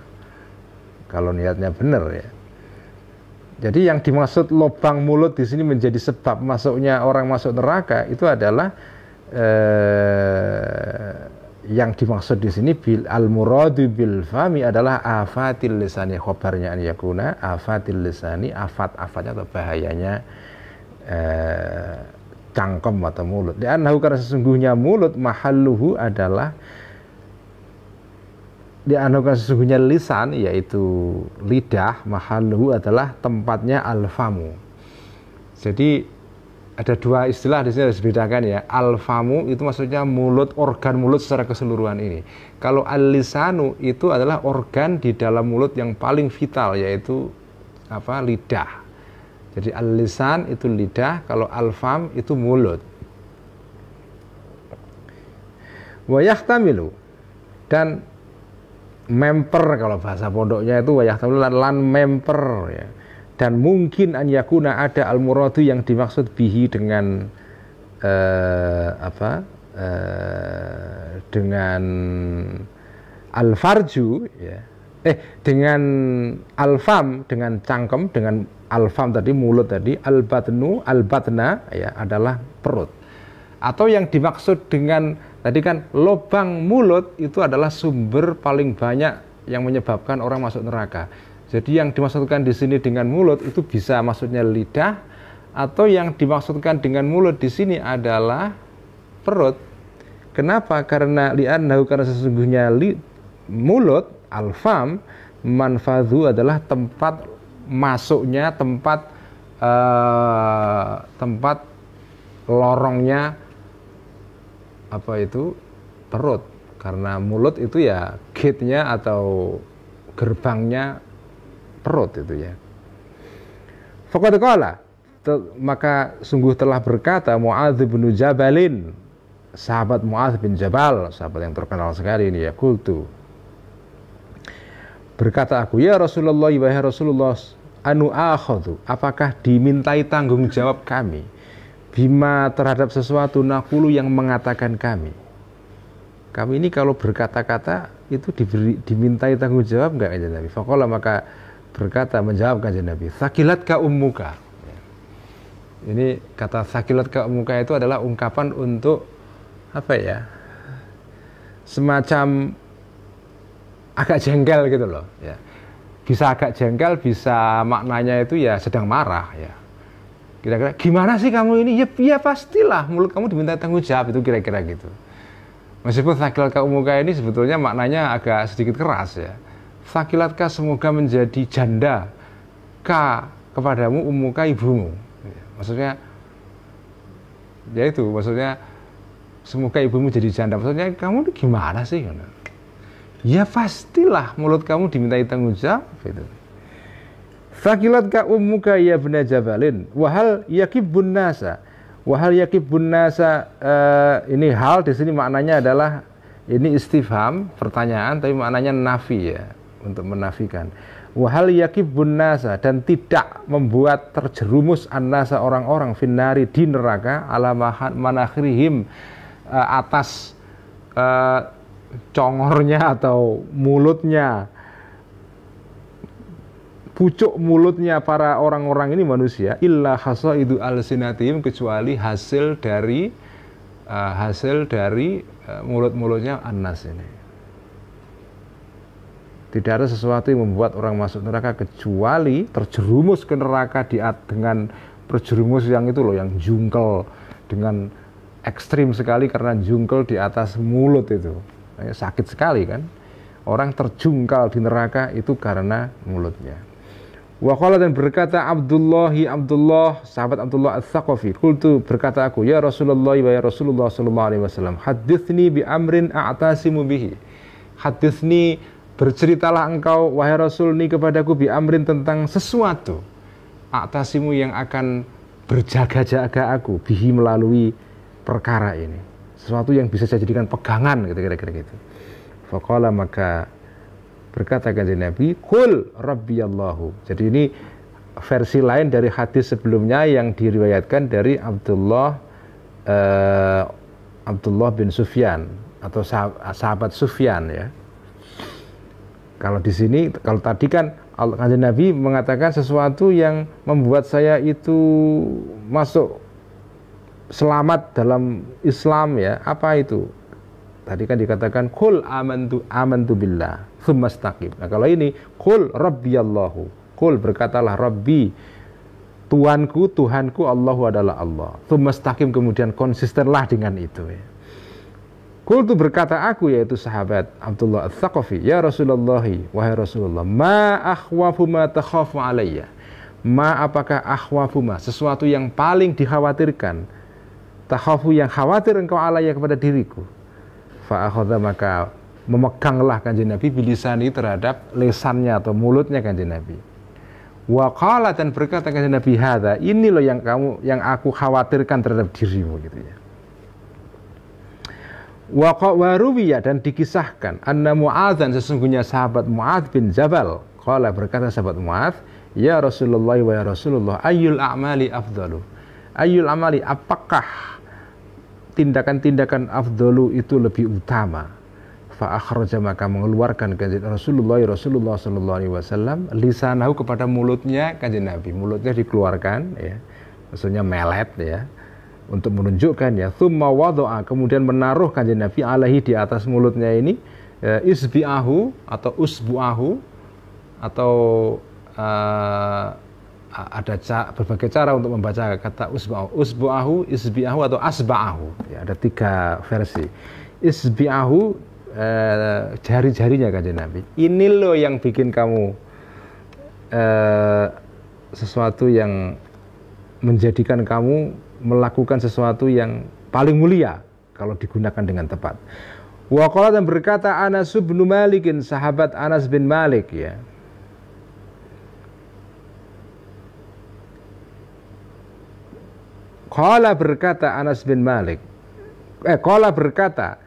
Kalau niatnya benar ya. Jadi yang dimaksud lubang mulut di sini menjadi sebab masuknya orang masuk neraka itu adalah eh, yang dimaksud di sini bil al muradu bil fami adalah afatil lisani khobarnya an yakuna afatil lisani afat afatnya atau bahayanya eh, cangkem atau mulut. Dan karena sesungguhnya mulut mahalluhu adalah dianukan sesungguhnya lisan yaitu lidah mahalluhu adalah tempatnya alfamu. Jadi ada dua istilah di sini harus dibedakan ya. Alfamu itu maksudnya mulut, organ mulut secara keseluruhan ini. Kalau al-lisanu itu adalah organ di dalam mulut yang paling vital yaitu apa? lidah. Jadi al-lisan itu lidah, kalau al-fam itu mulut. Wayahtamilu dan memper kalau bahasa pondoknya itu wayahtamilu lan memper ya. Dan mungkin an yakuna ada al muradu yang dimaksud bihi dengan uh, apa uh, dengan al farju ya. Eh dengan al fam dengan cangkem dengan al fam tadi mulut tadi al batnu al batna ya adalah perut. Atau yang dimaksud dengan tadi kan lubang mulut itu adalah sumber paling banyak yang menyebabkan orang masuk neraka jadi yang dimaksudkan di sini dengan mulut itu bisa maksudnya lidah atau yang dimaksudkan dengan mulut di sini adalah perut. Kenapa? Karena li'annahu karena sesungguhnya li, mulut alfam manfadu adalah tempat masuknya tempat uh, tempat lorongnya apa itu? Perut. Karena mulut itu ya gate-nya atau gerbangnya perut itu ya. Faqad qala. Maka sungguh telah berkata Muadz bin Jabalin sahabat Muadz bin Jabal sahabat yang terkenal sekali ini ya kultu berkata aku ya Rasulullah ya Rasulullah anu akhadu apakah dimintai tanggung jawab kami bima terhadap sesuatu nakulu yang mengatakan kami kami ini kalau berkata-kata itu diberi, dimintai tanggung jawab enggak aja Nabi Fakola maka berkata menjawab kanjeng Nabi, "Sakilat ka ummuka." Ini kata sakilat ka ummuka itu adalah ungkapan untuk apa ya? Semacam agak jengkel gitu loh, ya. Bisa agak jengkel, bisa maknanya itu ya sedang marah ya. Kira-kira gimana sih kamu ini? Ya, ya pastilah mulut kamu diminta tanggung jawab itu kira-kira gitu. Meskipun sakilat ka ummuka ini sebetulnya maknanya agak sedikit keras ya Sakilatkah semoga menjadi janda ka kepadamu umuka ibumu. Maksudnya ya itu maksudnya semoga ibumu jadi janda. Maksudnya kamu gimana sih? Ya pastilah mulut kamu dimintai tanggung jawab. Gitu. Fakilat ka ummuka ya bena jabalin. Wahal yakibun nasa. Wahal yakibun nasa uh, ini hal di sini maknanya adalah ini istifham pertanyaan tapi maknanya nafi ya untuk menafikan. Wahal yakibun nasa dan tidak membuat terjerumus annasa orang-orang finari di neraka ala manakhirihim uh, atas uh, congornya atau mulutnya pucuk mulutnya para orang-orang ini manusia illa itu al-sinatim kecuali hasil dari uh, hasil dari uh, mulut-mulutnya annas ini. Tidak ada sesuatu yang membuat orang masuk neraka kecuali terjerumus ke neraka di dengan berjerumus yang itu loh yang jungkel dengan ekstrim sekali karena jungkel di atas mulut itu. Sakit sekali kan. Orang terjungkal di neraka itu karena mulutnya. Wa dan berkata Abdullahi Abdullah sahabat Abdullah Ats-Tsaqafi qultu berkata aku ya Rasulullah ya Rasulullah sallallahu alaihi wasallam hadithni bi amrin a'tasimu bihi. Hadithni berceritalah engkau wahai Rasul ini kepadaku bi amrin tentang sesuatu. A'tasimu yang akan berjaga-jaga aku bihi melalui perkara ini. Sesuatu yang bisa saya jadikan pegangan gitu kira-kira gitu. Faqala maka Berkata kanjeng Nabi, "Kul Allahu." Jadi ini versi lain dari hadis sebelumnya yang diriwayatkan dari Abdullah uh, Abdullah bin Sufyan atau sahabat Sufyan ya. Kalau di sini, kalau tadi kan Kanjeng Nabi mengatakan sesuatu yang membuat saya itu masuk selamat dalam Islam ya. Apa itu? Tadi kan dikatakan kul amantu amantu billah tsumastaqim. Nah, kalau ini kul rabbiyallahu. Kul berkatalah rabbi Tuanku, Tuhanku, Allahu adalah Allah. Tsumastaqim kemudian konsistenlah dengan itu ya. Kul itu berkata aku yaitu sahabat Abdullah Al-Thaqafi Ya Rasulullah Wahai Rasulullah Ma akhwafu ma takhafu alayya Ma apakah akhwafu ma Sesuatu yang paling dikhawatirkan Takhafu yang khawatir engkau alayya kepada diriku fa'akhadha maka memeganglah kanjeng Nabi bilisani terhadap lesannya atau mulutnya kanjeng Nabi. Wa qala dan berkata kanjeng Nabi hadza, ini loh yang kamu yang aku khawatirkan terhadap dirimu gitu ya. Wa waruwiya dan dikisahkan anna Mu'adzan sesungguhnya sahabat Mu'adz bin Jabal qala berkata sahabat Mu'adz ya Rasulullah wa ya Rasulullah ayyul a'mali afdalu ayyul amali apakah tindakan-tindakan afdolu itu lebih utama. Fa akhraja maka mengeluarkan kanjeng Rasulullah Rasulullah sallallahu alaihi wasallam lisanahu kepada mulutnya kanjeng Nabi. Mulutnya dikeluarkan ya. Maksudnya melet ya untuk menunjukkan ya thumma wada'a kemudian menaruh kanjeng Nabi alaihi di atas mulutnya ini ya, isbi'ahu atau usbu'ahu atau uh, ada ca berbagai cara untuk membaca kata usbu'ahu, usbu'ahu, isbi'ahu atau asba'ahu. Ya, ada tiga versi. Isbi'ahu eh, jari-jarinya kan Nabi. Ini loh yang bikin kamu eh, sesuatu yang menjadikan kamu melakukan sesuatu yang paling mulia kalau digunakan dengan tepat. Waqala dan berkata Anas bin Malikin sahabat Anas bin Malik ya Qala berkata Anas bin Malik. Eh, qala berkata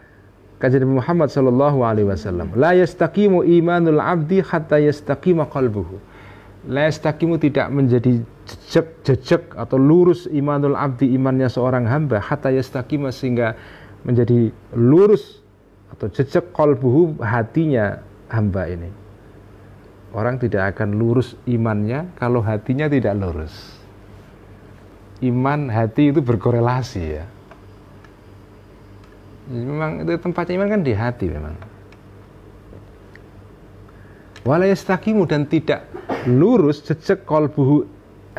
Kajian Muhammad sallallahu alaihi wasallam, la yastaqimu imanul abdi hatta yastaqima qalbuhu. La yastaqimu tidak menjadi jejak-jejak atau lurus imanul abdi imannya seorang hamba hatta yastaqima sehingga menjadi lurus atau jejak qalbuhu hatinya hamba ini. Orang tidak akan lurus imannya kalau hatinya tidak lurus iman hati itu berkorelasi ya. Memang itu tempatnya iman kan di hati memang. Walayastakimu dan tidak lurus jejak kolbuhu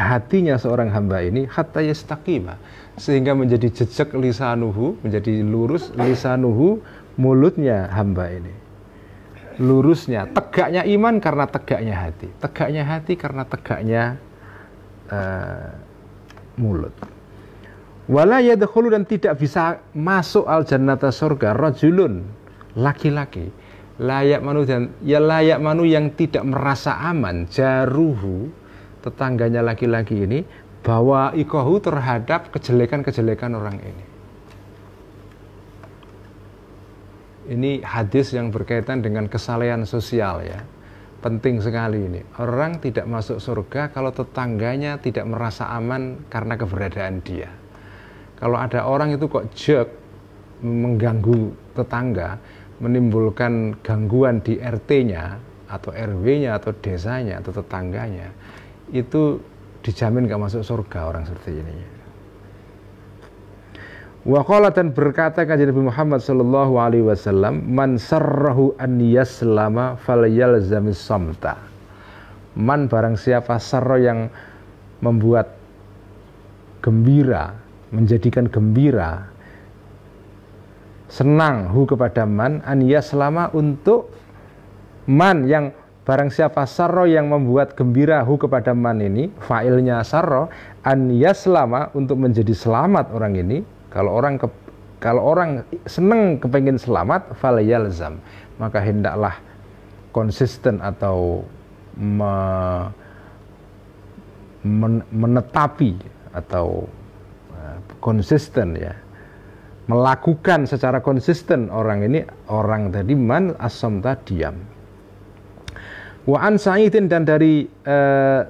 hatinya seorang hamba ini hatta yastaqima sehingga menjadi jejak lisanuhu menjadi lurus lisanuhu mulutnya hamba ini lurusnya tegaknya iman karena tegaknya hati tegaknya hati karena tegaknya uh, mulut. Wala yadkhulu dan tidak bisa masuk al jannata surga rajulun laki-laki layak manu dan ya layak manu yang tidak merasa aman jaruhu tetangganya laki-laki ini bawa ikohu terhadap kejelekan-kejelekan orang ini. Ini hadis yang berkaitan dengan kesalehan sosial ya. Penting sekali ini. Orang tidak masuk surga kalau tetangganya tidak merasa aman karena keberadaan dia. Kalau ada orang itu kok jerk mengganggu tetangga, menimbulkan gangguan di RT-nya atau RW-nya atau desanya atau tetangganya, itu dijamin gak masuk surga orang seperti ini. Wa dan berkata kanjeng Nabi Muhammad sallallahu alaihi wasallam, "Man sarrahu an yaslama falyalzamis samta." Man barang siapa yang membuat gembira, menjadikan gembira, senang hu kepada man an yaslama untuk man yang barang siapa sarro yang membuat gembira hu kepada man ini, failnya sarro an yaslama untuk menjadi selamat orang ini kalau orang ke, kalau orang senang kepengen selamat, fal yalzam, maka hendaklah konsisten atau me, men, menetapi atau uh, konsisten ya. Melakukan secara konsisten orang ini orang tadi man asamta diam. Wa an Sa'idin dan dari uh,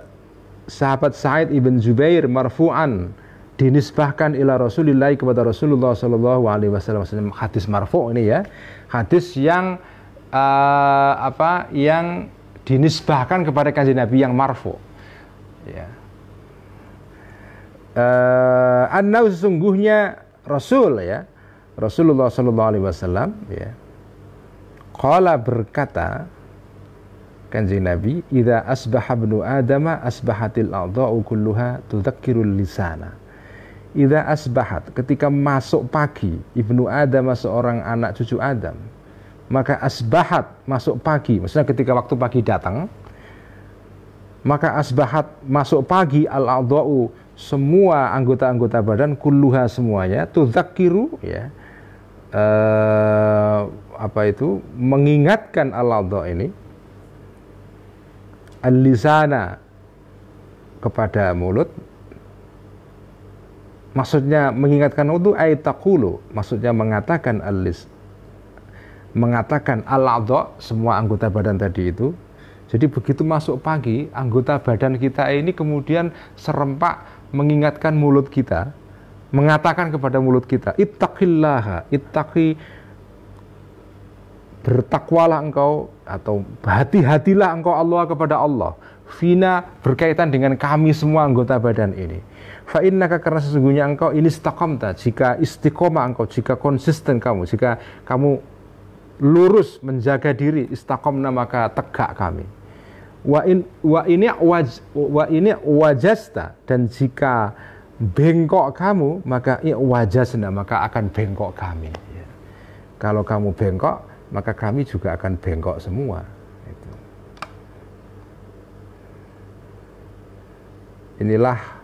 sahabat Sa'id ibn Zubair marfu'an dinisbahkan ila Rasulillah kepada Rasulullah Shallallahu Alaihi Wasallam. Hadis marfu ini ya. Hadis yang uh, apa yang dinisbahkan kepada kanjeng Nabi yang marfu. Ya. Uh, anna sesungguhnya Rasul ya Rasulullah Shallallahu Alaihi Wasallam ya Qala berkata kanjeng Nabi Ida asbaha ibnu Adama asbahatil a'dha'u kulluha tudzakkirul lisana Ida asbahat ketika masuk pagi ibnu Adam seorang anak cucu Adam maka asbahat masuk pagi. Maksudnya ketika waktu pagi datang maka asbahat masuk pagi al adau semua anggota-anggota badan kulluha semuanya tudzakiru ya uh, apa itu mengingatkan al adau ini al-lisana kepada mulut Maksudnya mengingatkan itu aitakulu, maksudnya mengatakan alis, mengatakan al semua anggota badan tadi itu. Jadi begitu masuk pagi, anggota badan kita ini kemudian serempak mengingatkan mulut kita, mengatakan kepada mulut kita, ittaqillaha, ittaqi bertakwalah engkau atau hati-hatilah engkau Allah kepada Allah. Fina berkaitan dengan kami semua anggota badan ini Fa innaka karena sesungguhnya engkau ini istiqomta jika istiqomah engkau jika konsisten kamu jika kamu lurus menjaga diri istiqomna maka tegak kami. Wa in wa ini waj, wa ini wajasta dan jika bengkok kamu maka wajasna maka akan bengkok kami. Ya. kalau kamu bengkok maka kami juga akan bengkok semua. Inilah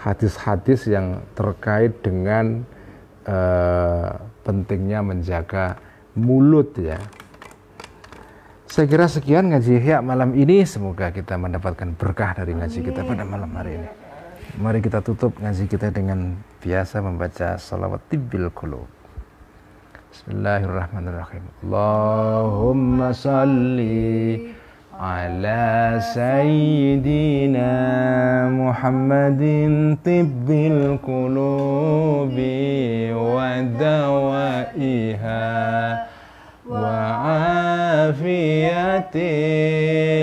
hadis-hadis yang terkait dengan uh, pentingnya menjaga mulut ya. Saya kira sekian ngaji ya malam ini. Semoga kita mendapatkan berkah dari ngaji kita pada malam hari ini. Mari kita tutup ngaji kita dengan biasa membaca salawat tibil qulub. Bismillahirrahmanirrahim. Allahumma salli على سيدنا محمد طب القلوب ودوائها وعافية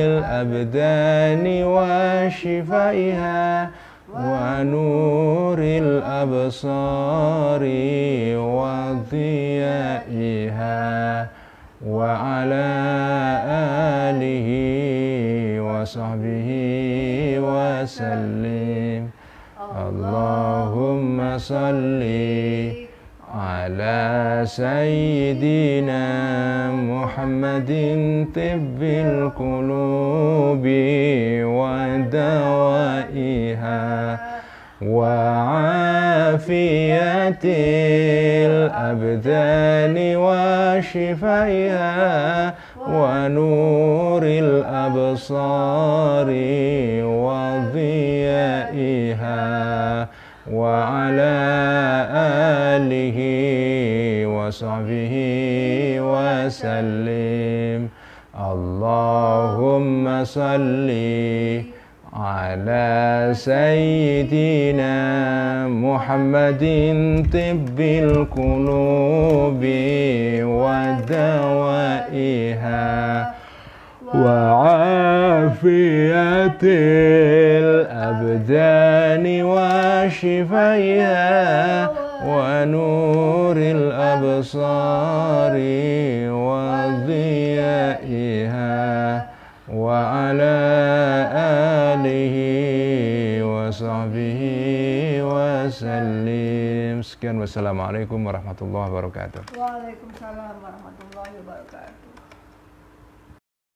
الأبدان وشفائها ونور الأبصار وضيائها وعلى آله وصحبه وسلم. اللهم صل على سيدنا محمد طب القلوب ودوائها وعافية الأبدان وشفائها ونور الأبصار وضيائها وعلى آله وصحبه وسلم. اللهم صلِّ على سيدنا محمد طب القلوب ودوائها وعافية الأبدان وشفائها ونور الأبصار wasallim. Sekian wassalamualaikum warahmatullahi wabarakatuh. Waalaikumsalam warahmatullahi wabarakatuh.